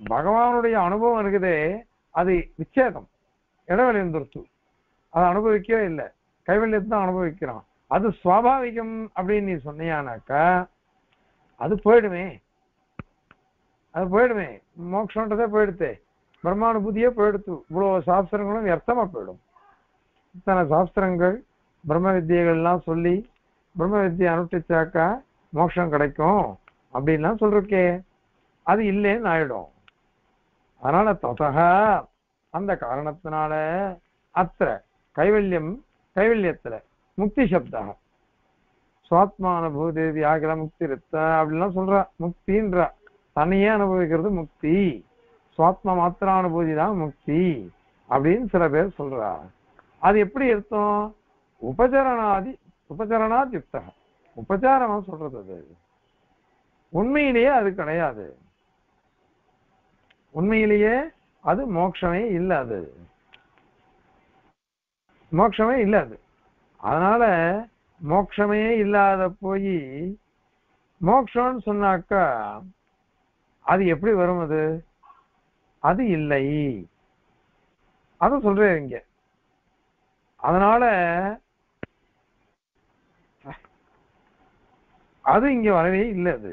பகவானுடைய அனுபவம் இருக்குதே அது விச்சேதம். இடைவெளி இருந்துருச்சு அதை அனுபவிக்கவே இல்லை. கைவல்யத்தை தான் அனுபவிக்கிறோம் அது சுவாபாவிகம் அப்படின்னு நீ சொன்னியானாக்கா அது போயிடுமே. அது போயிடுமே. மோட்சன்றதே போயிடுத்து. பிரம்மானுபூதியே போயிடுத்து. இவ்வளவு சாஸ்திரங்களும் வியர்த்தமா போயிடும். இத்தனை சாஸ்திரங்கள் பிரம்ம வித்தியைகள்லாம் சொல்லி பிரம்ம வித்தியை அனுஷ்டிச்சாக்கா மோட்சம் கிடைக்கும் அப்படின்லாம் சொல்றக்கே. அது இல்லைன்னு ஆயிடும். அதனால தொசக அந்த காரணத்தினால அத்த கைவல்யம் கைவல்யத்துல முக்தி சப்தா. சுவாத்மானுபூதி ஆகிற முக்தி ரத்த அப்படிலாம் சொல்றா. முக்தின்றா. தனியே அனுபவிக்கிறது முக்தி. சுவாத்மா மாத்திரானுபூதி தான் முக்தி அப்படின்னு சில பேர் சொல்றா. அது எப்படி அர்த்தம்? உபச்சரணாதி உபச்சரணாத் யுக்தா உபச்சாரமா சொல்றது அது. உண்மையிலேயே அது கிடையாது. உண்மையிலேயே அது மோட்சமே இல்ல அது மோட்சமே இல்ல அது அதனால மோட்சமே இல்லாத போய் மோக்ஷம்னு சொன்னாக்கா அது எப்படி வரும் அது? அது இல்லை. அது சொல்றேன் இங்க. அதனால அது இங்க வரவே இல்லை அது.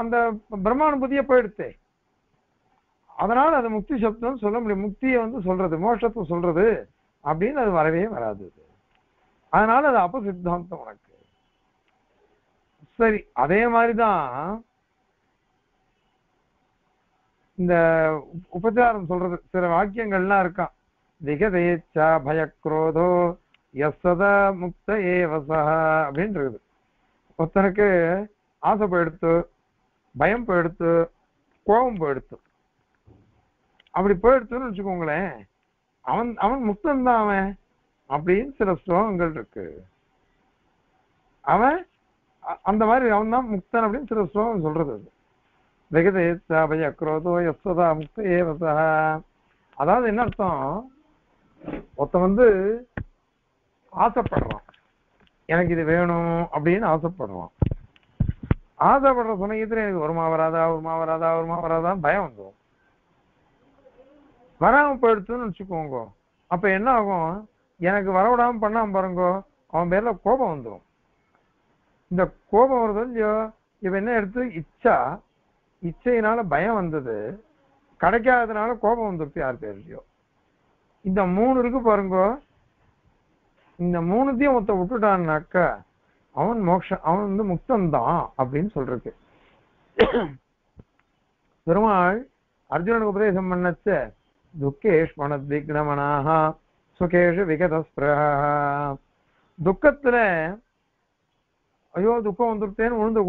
அந்த பிரம்மானுபூதியே போயிடுத்து. அதனால அது முக்தி சப்தம் சொல்ல முடியும். முக்தியை வந்து சொல்றது மோஷத்தை சொல்றது அப்படின்னு அது வரவே வராது அது. அதனால அது அப்ப சித்தாந்தம் உனக்கு. சரி அதே மாதிரிதான் இந்த உபச்சாரம் சொல்றது சில வாக்கியங்கள்லாம் இருக்கான். திகதேச்சா பயக்ரோதோ எஸ்ஸத முக்த ஏவசா அப்படின்னு இருக்குது ஒருத்தனுக்கு ஆசை போயிடுத்து பயம் போயிடுத்து கோபம் போயிடுத்து அப்படி போயிடுத்துன்னு வச்சுக்கோங்களேன். அவன் அவன் முக்தன் தான் அவன் அப்படின்னு சில ஸ்லோகங்கள் இருக்கு. அவன் அந்த மாதிரி அவன் தான் முக்தன் அப்படின்னு சில ஸ்லோகம் சொல்றது அது. வெகதேச்சா அக்ரோதோ எஸ்வதா முக்த ஏவசா. அதாவது என்ன அர்த்தம்? ஒருத்தன் வந்து ஆசைப்படுறான். எனக்கு இது வேணும் அப்படின்னு ஆசைப்படுறான். ஆசைப்படுற சமயத்தில் எனக்கு வருமா வராதா வருமா வராதா வருமா வராதான்னு பயம் வந்துடும் வராமல் போயிடுச்சுன்னு வச்சுக்கோங்க அப்போ என்ன ஆகும்? எனக்கு வரவிடாமல் பண்ணாமல் பாருங்கோ. அவன் பேரில் கோபம் வந்துடும் இந்த கோபம் வருது இல்லையோ இவன் என்ன எடுத்து? இச்சா இச்சையினால பயம் வந்தது. கிடைக்காததுனால கோபம் வந்துருச்சு யார் பேர்லயோ. இந்த மூணு இருக்கு பாருங்க. இந்த மூணுத்தையும் ஒருத்த விட்டுட்டான்னாக்க அவன் மோக்ஷ அவன் வந்து முக்தந்தான் அப்படின்னு சொல்றது. பெருமாள் அர்ஜுனனுக்கு உபதேசம் பண்ணச்ச. துக்கேஷ் மனத்விக்னமனாக சுகேஷ் விகதஸ்பிரஹா. துக்கத்துல ஐயோ துக்கம் வந்துருத்தேன்னு விழுந்த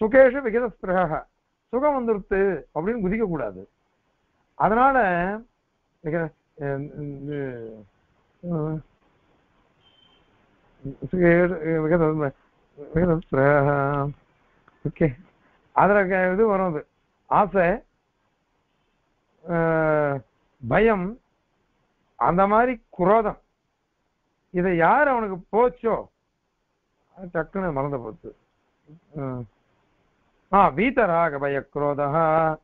சுகேஷ விகித விகதஸ்பிரஹா சுகம் வந்துருத்து அப்படின்னு குதிக்கக்கூடாது. அதனால இது, ஓகே. அதில் இது வரும் அது. ஆசை பயம் அந்த மாதிரி குரோதம். இதை யார் அவனுக்கு போச்சோ? டக்குன்னு மறந்து போச்சு. ஆஹ். ஆ வீதராக பய குரோதா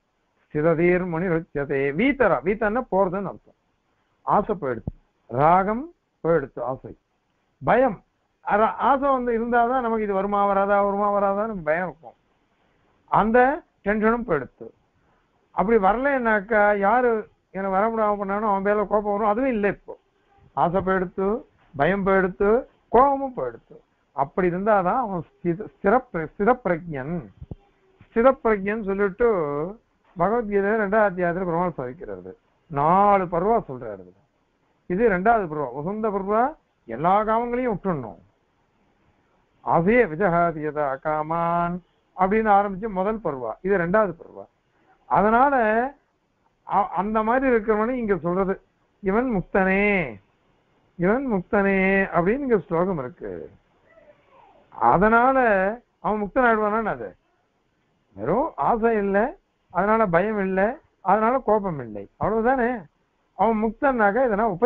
சிததீர் முனிருச்சதே வீத்தரா வீத்தன்னா போறதுன்னு அர்த்தம். ஆசை போயிடுச்சு ராகம் போயிடுச்சு ஆசை. பயம். ஆசை வந்து இருந்தாதான் நமக்கு இது வருமா வராதா வருமா வராதான்னு பயம் இருக்கும். அந்த டென்ஷனும் போயிடுத்து. அப்படி வரலைன்னாக்கா யாரு எனக்கு வர முடியாம பண்ணானோ அவன் பேர்ல கோபம் வரும். அதுவும் இல்லை இப்போ. ஆசை போயிடுத்து பயம் போயிடுத்து கோபமும் போயிடுத்து. அப்படி இருந்தாதான் அவன் ஸ்தித- ஸ்திர ஸ்திதப்பிரஜன் சொல்லிட்டு பகவத்கீதை ரெண்டாவது அத்தியாயத்துல பெருமாள் சாதிக்கிறது நாலு பருவா சொல்றாரு இது ரெண்டாவது பருவா. வசந்த பருவா எல்லா காமங்களையும் விட்டுடணும். ஆசையே விஜகாதியதா காமான் அப்படின்னு ஆரம்பிச்சு முதல் பருவா. இது ரெண்டாவது பருவா. அதனால அ- அந்த மாதிரி இருக்கிறவனு இங்க சொல்றது இவன் முக்தனே இவன் முக்தனே அப்படின்னு இங்க ஸ்லோகம் இருக்கு. அதனால அவன் முக்தன் ஆயிடுவானான்னு அது. வெறும் ஆசை இல்லை அதனால பயம் இல்லை அதனால கோபம் இல்லை. அவ்வளவுதானே? அவன் முக்தனாக இதனா உப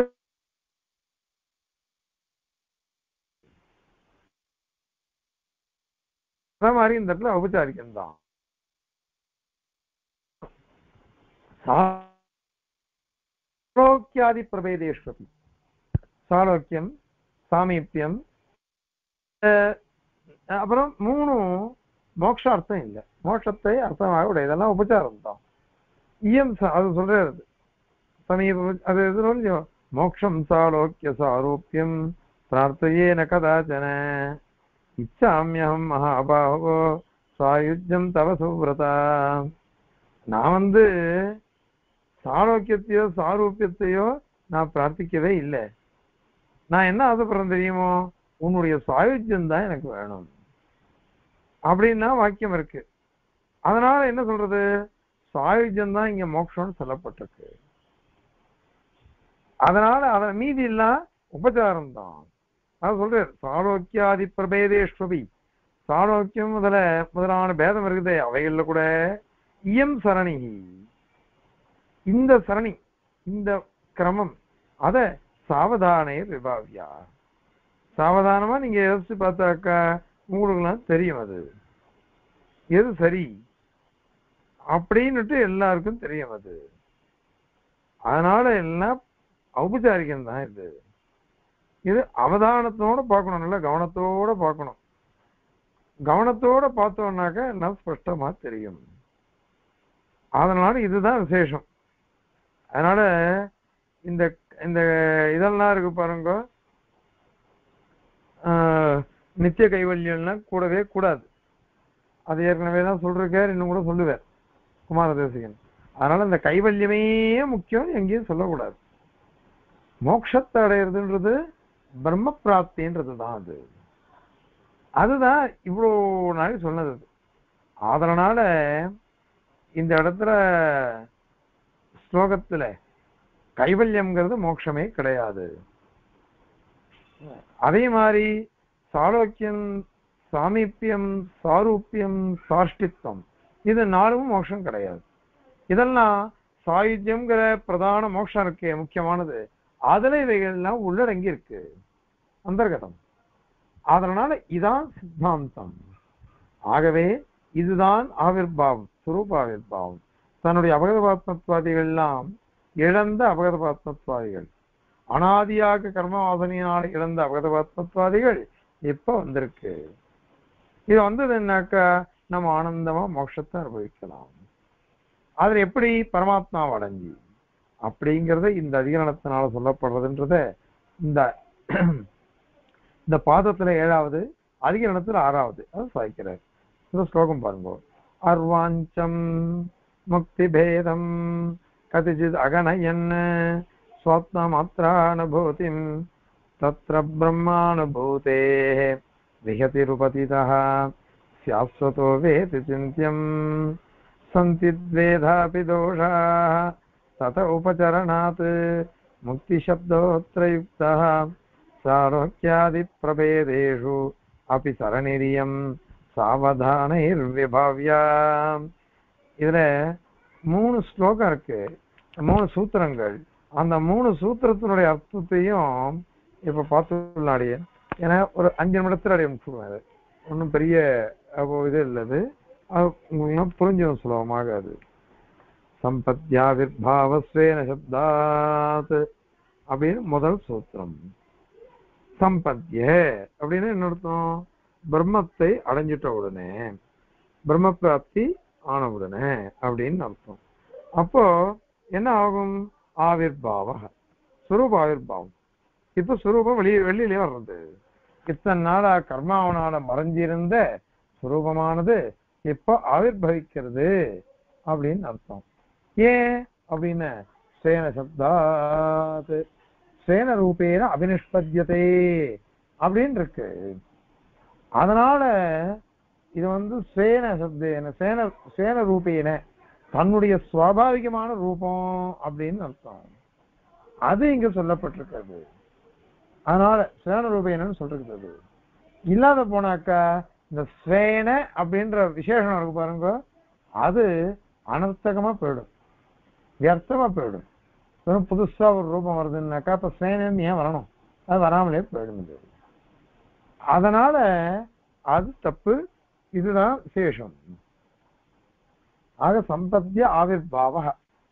மாதிரி இந்த இடத்துல உபச்சாரிக்கம் தான். சாலோக்கியாதி பிரபேதேஸ்வரி சாலோக்கியம் சாமீபியம் அஹ், அப்புறம் மூணும் மோட்சார்த்தம் இல்லை. மோட்சத்தை அர்த்தமாக உடைய. இதெல்லாம் உபச்சாரம் தான். இயம் அது சொல்றது சமீப அது எது கொஞ்சம் மோக்ஷம் சாலோக்கிய சாரூபியம் பிரார்த்தையேன கதாச்சன. இச்சாமியம் மகாபாகோ சாயுஜ்யம் தவ சுவ்ரதா. நான் வந்து சாரோக்கியத்தையோ சாரூபியத்தையோ நான் பிரார்த்திக்கவே இல்லை. நான் என்ன ஆசைப்படுறேன் தெரியுமோ? உன்னுடைய சாயுஜ்யம் தான் எனக்கு வேணும். அப்படின்னா வாக்கியம் இருக்கு. அதனால என்ன சொல்றது? சாயுஜம் தான் இங்க மோட்சம்னு சொல்லப்பட்டிருக்கு. அதனால அத மீதி எல்லாம் உபச்சாரம் தான். அது சொல்றேன் சாரோக்கியாதி பிரபேதேஸ்வபி சாரோக்கியம் முதல முதலான பேதம் இருக்குது அவைகள்ல கூட. இயம் சரணி. இந்த சரணி இந்த கிரமம் அத சாவதானே விபாவியா. சாவதானமா நீங்க யோசிச்சு பார்த்தாக்கா உங்களுக்குலாம் தெரியும் அது. எது சரி? அப்படின்னுட்டு எல்லாருக்கும் தெரியும் அது. அதனால எல்லாம் ஔபச்சாரிக்கம் தான் இது. இது அவதானத்தோட பார்க்கணும் நல்ல கவனத்தோட பார்க்கணும். கவனத்தோட பார்த்தோம்னாக்க எல்லாம் ஸ்பஷ்டமா தெரியும். அதனால இதுதான் விசேஷம். அதனால இந்த இந்த இதெல்லாம் இருக்கு பாருங்க. ஆஹ், நித்திய கைவல்யம்னா கூடவே கூடாது. அது ஏற்கனவே தான் சொல்லிருக்கார் இன்னும் கூட சொல்லுவார் குமார தேசிகன் அதனால இந்த கைவல்யமே முக்கியம் எங்கேயும் சொல்லக்கூடாது. மோட்சத்தை அடையிறதுன்றது பிரம்ம பிராப்தின்றது தான் அது. அதுதான் இவ்வளோ நாளைக்கு சொன்னது. அது. அதனால இந்த இடத்துல ஸ்லோகத்துல கைவல்யம்ங்கிறது மோட்சமே கிடையாது. அதே மாதிரி சாரோக்கியம் சாமீப்பியம் சாரூப்பியம் சாஷ்டித்வம் இது நாலும் மோட்சம் கிடையாது. இதெல்லாம் சாயுஜ்யம்ங்கிற பிரதான மோட்சம் இருக்கே முக்கியமானது. அதுல இவைகள்லாம் உள்ளடங்கி இருக்கு. அந்தர்கதம். அதனால இதான் சித்தாந்தம். ஆகவே இதுதான் ஆவிர்பாவம் சுரூப ஆவிர்பாவம். தன்னுடைய அபகதபாத்மத்வாதிகள் எல்லாம் இழந்த அபகதபாத்மத்வாதிகள். அனாதியாக கர்மவாசனையினால் இழந்த இழந்த அபகதபாத்மத்வாதிகள் இப்போ வந்திருக்கு? இது வந்ததுன்னாக்கா நம்ம ஆனந்தமா மோட்சத்தை அனுபவிக்கலாம். அதுல எப்படி பரமாத்மாவை அடைஞ்சி அப்படிங்கிறத இந்த அதிகரணத்தினால சொல்லப்படுறதுன்றத இந்த இந்த பாதத்துல ஏழாவது அதிகரணத்துல ஆறாவது அது சாய்க்கிறார் இந்த ஸ்லோகம் பாருங்க. அர்வாஞ்சம் முக்தி பேதம் கதிச்சித் அகனயன் ஸ்வாத்ம மாத்திரானுபூதிம் தத்ர பிரம்மானுபூதே விஹதிருபதிதः ஸ்யாஸ்வதோ வேதி சிந்தியம் சந்தி द्वेधापि दोषाः तत उपचरणात् मुक्तिशब्दोऽत्र युक्तः सारोग्यादिप्रभेदेषु अपि சரணிரியம் சாவதானைர்விபாவ்யா இதுல மூணு ஸ்லோகம் இருக்கு மூணு சூத்திரங்கள் அந்த மூணு சூத்திரத்தினுடைய அர்த்தத்தையும் இப்ப பார்த்துள்ளாடிய ஏன்னா ஒரு அஞ்சு நிமிடத்துல அடைய முடிச்சுடுவேன் ஒன்றும் பெரிய அப்போ இது இல்லது புரிஞ்சிடும் சுலபமாக அது. சம்பத்யாவிர்பாவஸ்வேன சப்தாத் அப்படின்னு முதல் சூத்திரம். சம்பத்ய அப்படின்னு என்ன அர்த்தம்? பிரம்மத்தை அடைஞ்சிட்ட உடனே பிரம்ம பிராப்தி ஆன உடனே அப்படின்னு அர்த்தம். அப்போ என்ன ஆகும்? ஆவிர்பாவ. சுரூப ஆவிர்பாவம் இப்ப சுரூபம் வெளியே வெளியிலே வர்றது. இத்தனை நாளா கர்மாவனால மறைஞ்சிருந்த சுரூபமானது இப்ப ஆவிர்பவிக்கிறது அப்படின்னு அர்த்தம். ஏன் அப்படின்னு? சேன சப்தாத் சேன ரூபேன அபினிஷ்பத்தியதே அப்படின்னு இருக்கு. அதனால இது வந்து சேன சப்தேன சேன சேன ரூபேன தன்னுடைய சுவாபாவிகமான ரூபம் அப்படின்னு அர்த்தம். அது இங்க சொல்லப்பட்டிருக்கிறது. அதனால சேன ரூபேனன்னு சொல்றது இல்லாத போனாக்கா இந்த ஸ்வேன அப்படின்ற விசேஷம் இருக்கு பாருங்க அது அனர்த்தகமா போயிடும். வியர்த்தமா போயிடும். வெறும் புதுசா ஒரு ரூபம் வருதுன்னாக்கா அப்ப ஸ்வேனன்னு ஏன் வரணும்? அது வராமலே போயிடும் அதனால அது தப்பு இதுதான் விசேஷம். ஆக சம்பத்திய ஆவிர்பாவ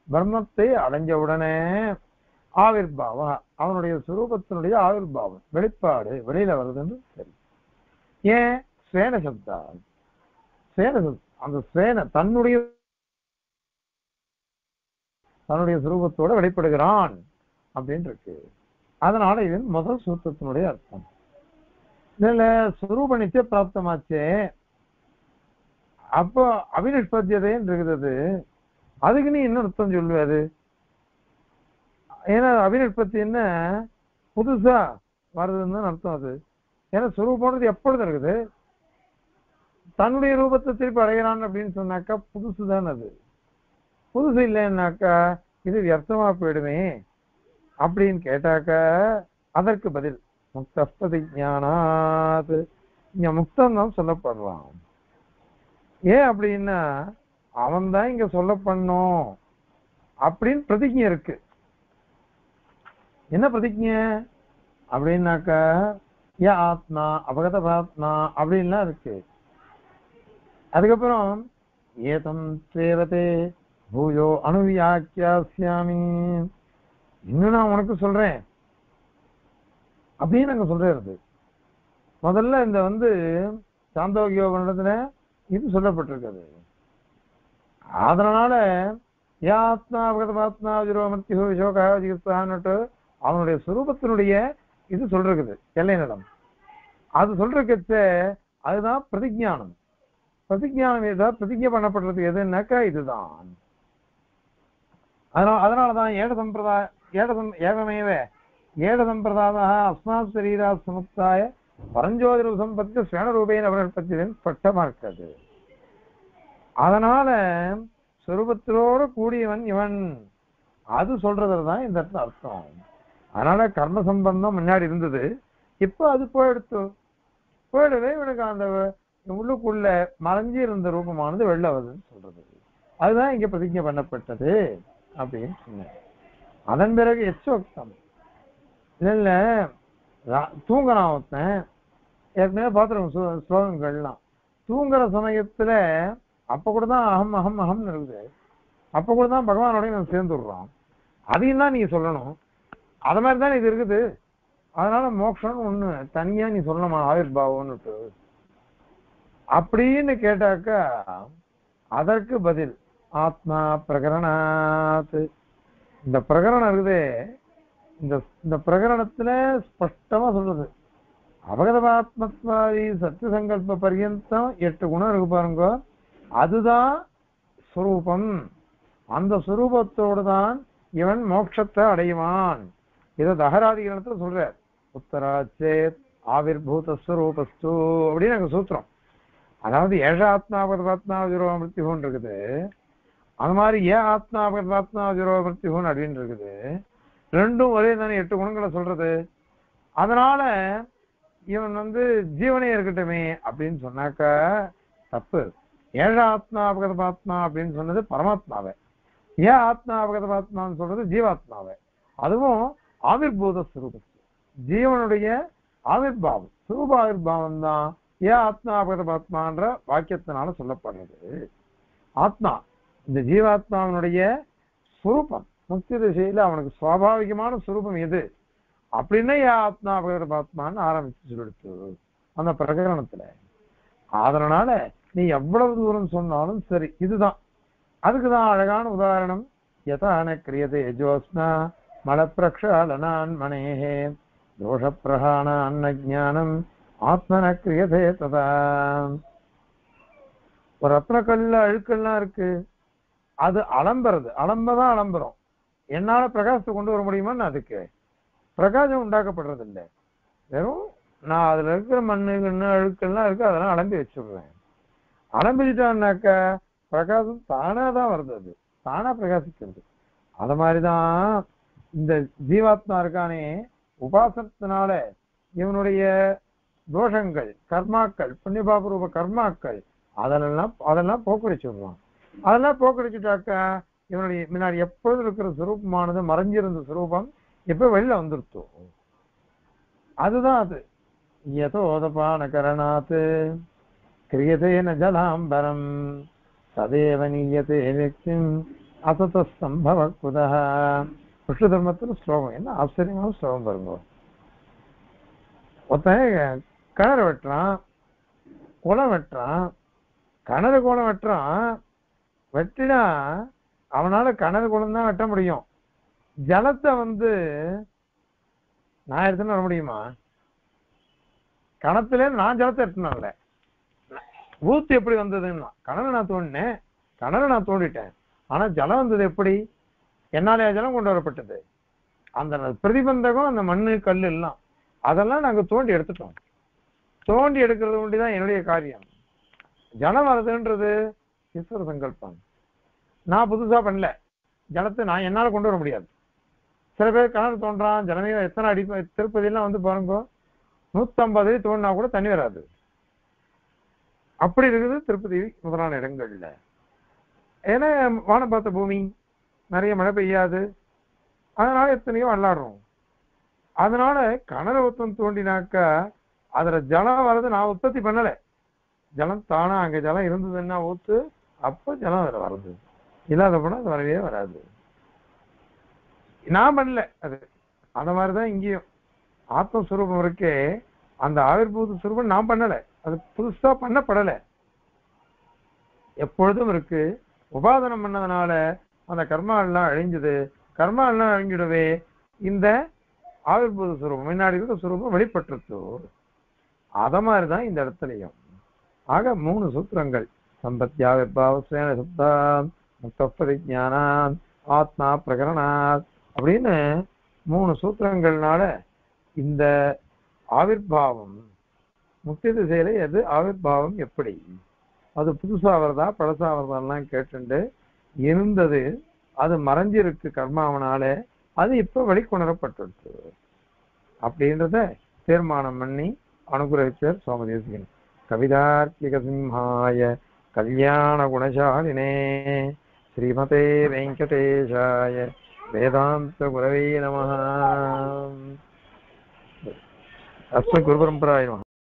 பிரம்மத்தை அடைஞ்ச உடனே ஆவிர்பாவ அவனுடைய சுரூபத்தினுடைய ஆவிர்பாவம். வெளிப்பாடு வெளியில வருதுன்னு சரி ஏன்? சேன சப்தா சேன அந்த சேன தன்னுடைய தன்னுடைய சுரூபத்தோட வெளிப்படுகிறான் அப்படின்னு இருக்கு. அதனால இது முதல் சூத்திரத்தினுடைய அர்த்தம். இதுல சுரூப நித்திய பிராப்தமாச்சே. அப்போ அபினிஷ்பத்தியதைன்னு இருக்குது அதுக்கு நீ என்ன அர்த்தம் சொல்லுவாரு ஏன்னா அபினிஷ்பத்தி என்ன? புதுசா வருதுன்னு தான் அர்த்தம் அது. ஏன்னா சுரூபன்றது எப்பொழுது இருக்குது? தன்னுடைய ரூபத்தை திருப்பி அடைகிறான் அப்படின்னு சொன்னாக்கா புதுசு தான் அது. புதுசு இல்லைன்னாக்கா இது வியர்த்தமா போயிடுமே. அப்படின்னு கேட்டாக்கா அதற்கு பதில் முக்தஸ்பதி ஞானாத். இங்க முக்தம் தான் சொல்லப்படுறான். ஏன் அப்படின்னா அவன் தான் இங்க சொல்ல பண்ணும் அப்படின்னு பிரதிஜை இருக்கு. என்ன பிரதிஜை அப்படின்னாக்கா ஏ ஆத்மா அபகத பாத்மா அப்படின்லாம் இருக்கு. அதுக்கப்புறம் ஏதம் தேவதே பூயோ அணுவியாக்கியாசியாமி இன்னும் நான் உனக்கு சொல்றேன். அப்படின்னு அங்க சொல்றது. முதல்ல இந்த வந்து சாந்தோகியோகத்துல இது சொல்லப்பட்டிருக்கிறது அதனால ஏ ஆத்மா அபகத ஆத்மா விரோமர்த்தியோ விசோகா ஜிகித்சான்னுட்டு அவனுடைய சுரூபத்தினுடைய இது சொல்றது எல்லை நிலம். அது சொல்றதுக்கு அதுதான் பிரதிஜானம். பிரதிஜானம் ஏதாவது பிரதிஜை பண்ணப்படுறது எதுனாக்கா இதுதான். அதனால அதனாலதான் ஏட சம்பிரதாய ஏடசம் ஏகமேவ ஏட சம்பிரதாய அஸ்மாத் சரீரா சமுத்தாய பரஞ்சோதிர சம்பத்து ஸ்வேனரூபேன அவர்கள் பற்றி ஸ்பஷ்டமா இருக்காது அதனால சொரூபத்திலோட கூடியவன் இவன். அது சொல்றதுல தான் இந்த அர்த்தம். அதனால கர்ம சம்பந்தம் முன்னாடி இருந்தது. இப்போ அது போயிடுத்து. போயிடவே இவனுக்கு அந்த உள்ளுக்குள்ள மறைஞ்சி இருந்த ரூபமானது வெளில வருதுன்னு சொல்றது. அதுதான் இங்க பிரதிஜை பண்ணப்பட்டது அப்படின்னு சொன்னேன். அதன் பிறகு எச்சோக்தம் இல்ல இல்ல தூங்குறான் ஒருத்தன். ஏற்கனவே பார்த்துருக்கோம் ஸ்லோகங்கள்லாம். தூங்குற சமயத்துல அப்ப கூட தான் அகம் அகம் அகம்னு இருக்குது. அப்ப கூட தான் பகவானோடய நம்ம சேர்ந்து விடுறோம் அதையும் தான் நீங்க சொல்லணும். அது மாதிரி தான் இது இருக்குது. அதனால மோட்சம்னு ஒண்ணு தனியா நீ சொல்லணுமா ஆயுர்பாவம்னுட்டு அப்படின்னு கேட்டாக்கா அதற்கு பதில் ஆத்மா பிரகரணாத். இந்த பிரகரணம் இருக்குதே. இந்த இந்த பிரகரணத்துல ஸ்பஷ்டமா சொல்றது. அபகதமாத்மத்வாதி சத்திய சங்கல்ப பரியந்தம் எட்டு குணம் இருக்கு பாருங்க. அதுதான் சுரூபம் அந்த சுரூபத்தோடு தான் இவன் மோட்சத்தை அடைவான். இதை தகராதிகரணத்துல சொல்றார். உத்தராச்சே ஆவிர் பூதஸ்வரூபஸ்து அப்படின்னு அங்க சூத்திரம். அதாவது ஏஷ ஆத்மாபதாத்மா ஜுரோ மிருத்யுன்னு இருக்குது அது மாதிரி ஏன் ஆத்மாபதாத்மா ஜுரோ மிருத்யுன்னு அப்படின்னு இருக்குது ரெண்டும் ஒரே தானே எட்டு குணங்களை சொல்றது. அதனால இவன் வந்து ஜீவனே இருக்கட்டுமே அப்படின்னு சொன்னாக்கா தப்பு. ஏழ ஆத்மா அபகதபாத்மா அப்படின்னு சொன்னது பரமாத்மாவை. ஏன் ஆத்மா அபகதபாத்மான்னு சொல்றது ஜீவாத்மாவை. அதுவும் ஆவிர்பூத சுரூபம் ஜீவனுடைய ஆவிர்பாவம் சுரூப ஆவிர்பாவம் தான் ஏன் ஆத்மா பரமாத்மான்ற வாக்கியத்தினால சொல்லப்படுறது ஆத்மா இந்த ஜீவாத்மாவினுடைய சுரூபம் முக்தி திசையில் அவனுக்கு சுவாபாவிகமான சுரூபம் எது? அப்படின்னா ஏன் ஆத்மா பரமாத்மான்னு ஆரம்பிச்சு சொல்லிடுச்சு அந்த பிரகரணத்துல. அதனால நீ எவ்வளவு தூரம் சொன்னாலும் சரி இதுதான். அதுக்குதான் அழகான உதாரணம் யதான கிரியதை ஜோஸ்னா. மலப்பிரக்ஷாலனான் மனேஹே ஆத்மன கிரியதே ததா. ஒரு ரத்னக்கல்ல அழுக்கெல்லாம் இருக்கு. அது அலம்புறது. அலம்பதான் அலம்புறோம். என்னால பிரகாசத்தை கொண்டு வர முடியுமான்னு அதுக்கு பிரகாசம் உண்டாக்கப்படுறது இல்லை வெறும் நான் அதுல இருக்கிற மண்ணு கண்ணு அழுக்கெல்லாம் இருக்கு அதெல்லாம் அலம்பி வச்சுடுறேன். அலம்பிச்சிட்டான்னாக்கா பிரகாசம் தானாக தான் வருது அது. தானாக பிரகாசிக்கிறது. அதை மாதிரி தான் இந்த ஜீவாத்மா இருக்கானே உபாசனத்தினால இவனுடைய தோஷங்கள் கர்மாக்கள் புண்ணியபாப ரூப கர்மாக்கள் அதெல்லாம் அதெல்லாம் போக்குவரச்சு விடுவான் அதெல்லாம் போக்குவரச்சுட்டாக்கா இவனுடைய முன்னாடி எப்பொழுதும் இருக்கிற சுரூபமானது மறைஞ்சிருந்த சுரூபம் எப்ப வெளில வந்துருத்தோ. அதுதான் அது. யதோதபான கரணாத் கிரியதேன ஜலாம்பரம் ததேவ நீயத்தே நித்தியம் அசத சம்பவ விஷ்ணு தர்மத்துல ஸ்லோகம். என்ன ஆச்சரியமான ஸ்லோகம் பாருங்க. ஒருத்தன் கிணறு வெட்டுறான் குளம் வெட்டுறான் கிணறு குளம் வெட்டுறான் வெட்டினா அவனால கிணறு குளம் தான் வெட்ட முடியும். ஜலத்தை வந்து நான் எடுத்துன்னு வர முடியுமா? கணத்துல நான் ஜலத்தை எடுத்துனால ஊத்து எப்படி வந்ததுன்னா கணலை நான் தோண்டினேன் கணலை நான் தோண்டிட்டேன். ஆனா ஜலம் வந்தது எப்படி? என்னாலே அதெல்லாம் கொண்டு வரப்பட்டது அந்த பிரதிபந்தகம் அந்த மண்ணு கல் எல்லாம் அதெல்லாம் நாங்கள் தோண்டி எடுத்துட்டோம். தோண்டி எடுக்கிறது ஒண்டிதான் என்னுடைய காரியம். ஜலம் வருதுன்றது ஈஸ்வர சங்கல்பம். நான் புதுசாக பண்ணல. ஜலத்தை நான் என்னால் கொண்டு வர முடியாது. சில பேர் கிணறு தோன்றான் ஜலமே எத்தனை அடி திருப்பதியெல்லாம் வந்து பாருங்க நூற்றம்பது தோண்டினா கூட தண்ணி வராது. அப்படி இருக்குது திருப்பதி முதலான இடங்கள்ல. ஏன்னா வானம் பார்த்த பூமி நிறைய மழை பெய்யாது. அதனால எத்தனையோ விளாடுறோம் அதனால கிணறு உத்தம் தோண்டினாக்கா அதுல ஜலம் வர்றது நான் உற்பத்தி பண்ணல. ஜலம் தானா அங்க ஜலம் இருந்ததுன்னா ஊத்து அப்ப ஜலம் அதுல வருது இல்லாத போனா அது வரவே வராது. நான் பண்ணல அது. அந்த மாதிரிதான் இங்கேயும். ஆத்மஸ்வரூபம் இருக்கே அந்த ஆவிர்பூத சுரூபம் நான் பண்ணல. அது புதுசா பண்ணப்படலை. எப்பொழுதும் இருக்கு. உபாதனம் பண்ணதுனால அந்த கர்மா எல்லாம் அழிஞ்சது. கர்மா எல்லாம் அழிஞ்சிடவே இந்த ஆவிர்பூத சுரூபம் முன்னாடி இருக்க சுரூபம் வெளிப்பட்டுருச்சு. அத மாதிரிதான் இந்த இடத்துலையும். ஆக மூணு சூத்திரங்கள். சம்பத்தியா வெப்பாவசேன சுத்தா முக்தப்பரிஜானாத் ஆத்மா பிரகரணாத் அப்படின்னு மூணு சூத்திரங்கள்னால இந்த ஆவிர்பாவம் முக்தி திசையில எது ஆவிர்பாவம் எப்படி? அது புதுசாக வருதா பழசா வருதான்லாம் கேட்டுண்டு இருந்தது. அது மறைஞ்சிருக்கு கர்மாவனால. அது இப்ப வெளிக்கொணரப்பட்டிருக்கு. அப்படின்றத தீர்மானம் பண்ணி அனுகிரகிச்சார் சுவாமி தேசிகன் கவிதார்த்திக சிம்ஹாய கல்யாண குணசாலினே. ஸ்ரீமதே வெங்கடேஷாய வேதாந்த குரவே நம. அஸ்மத் குரு பரம்பராய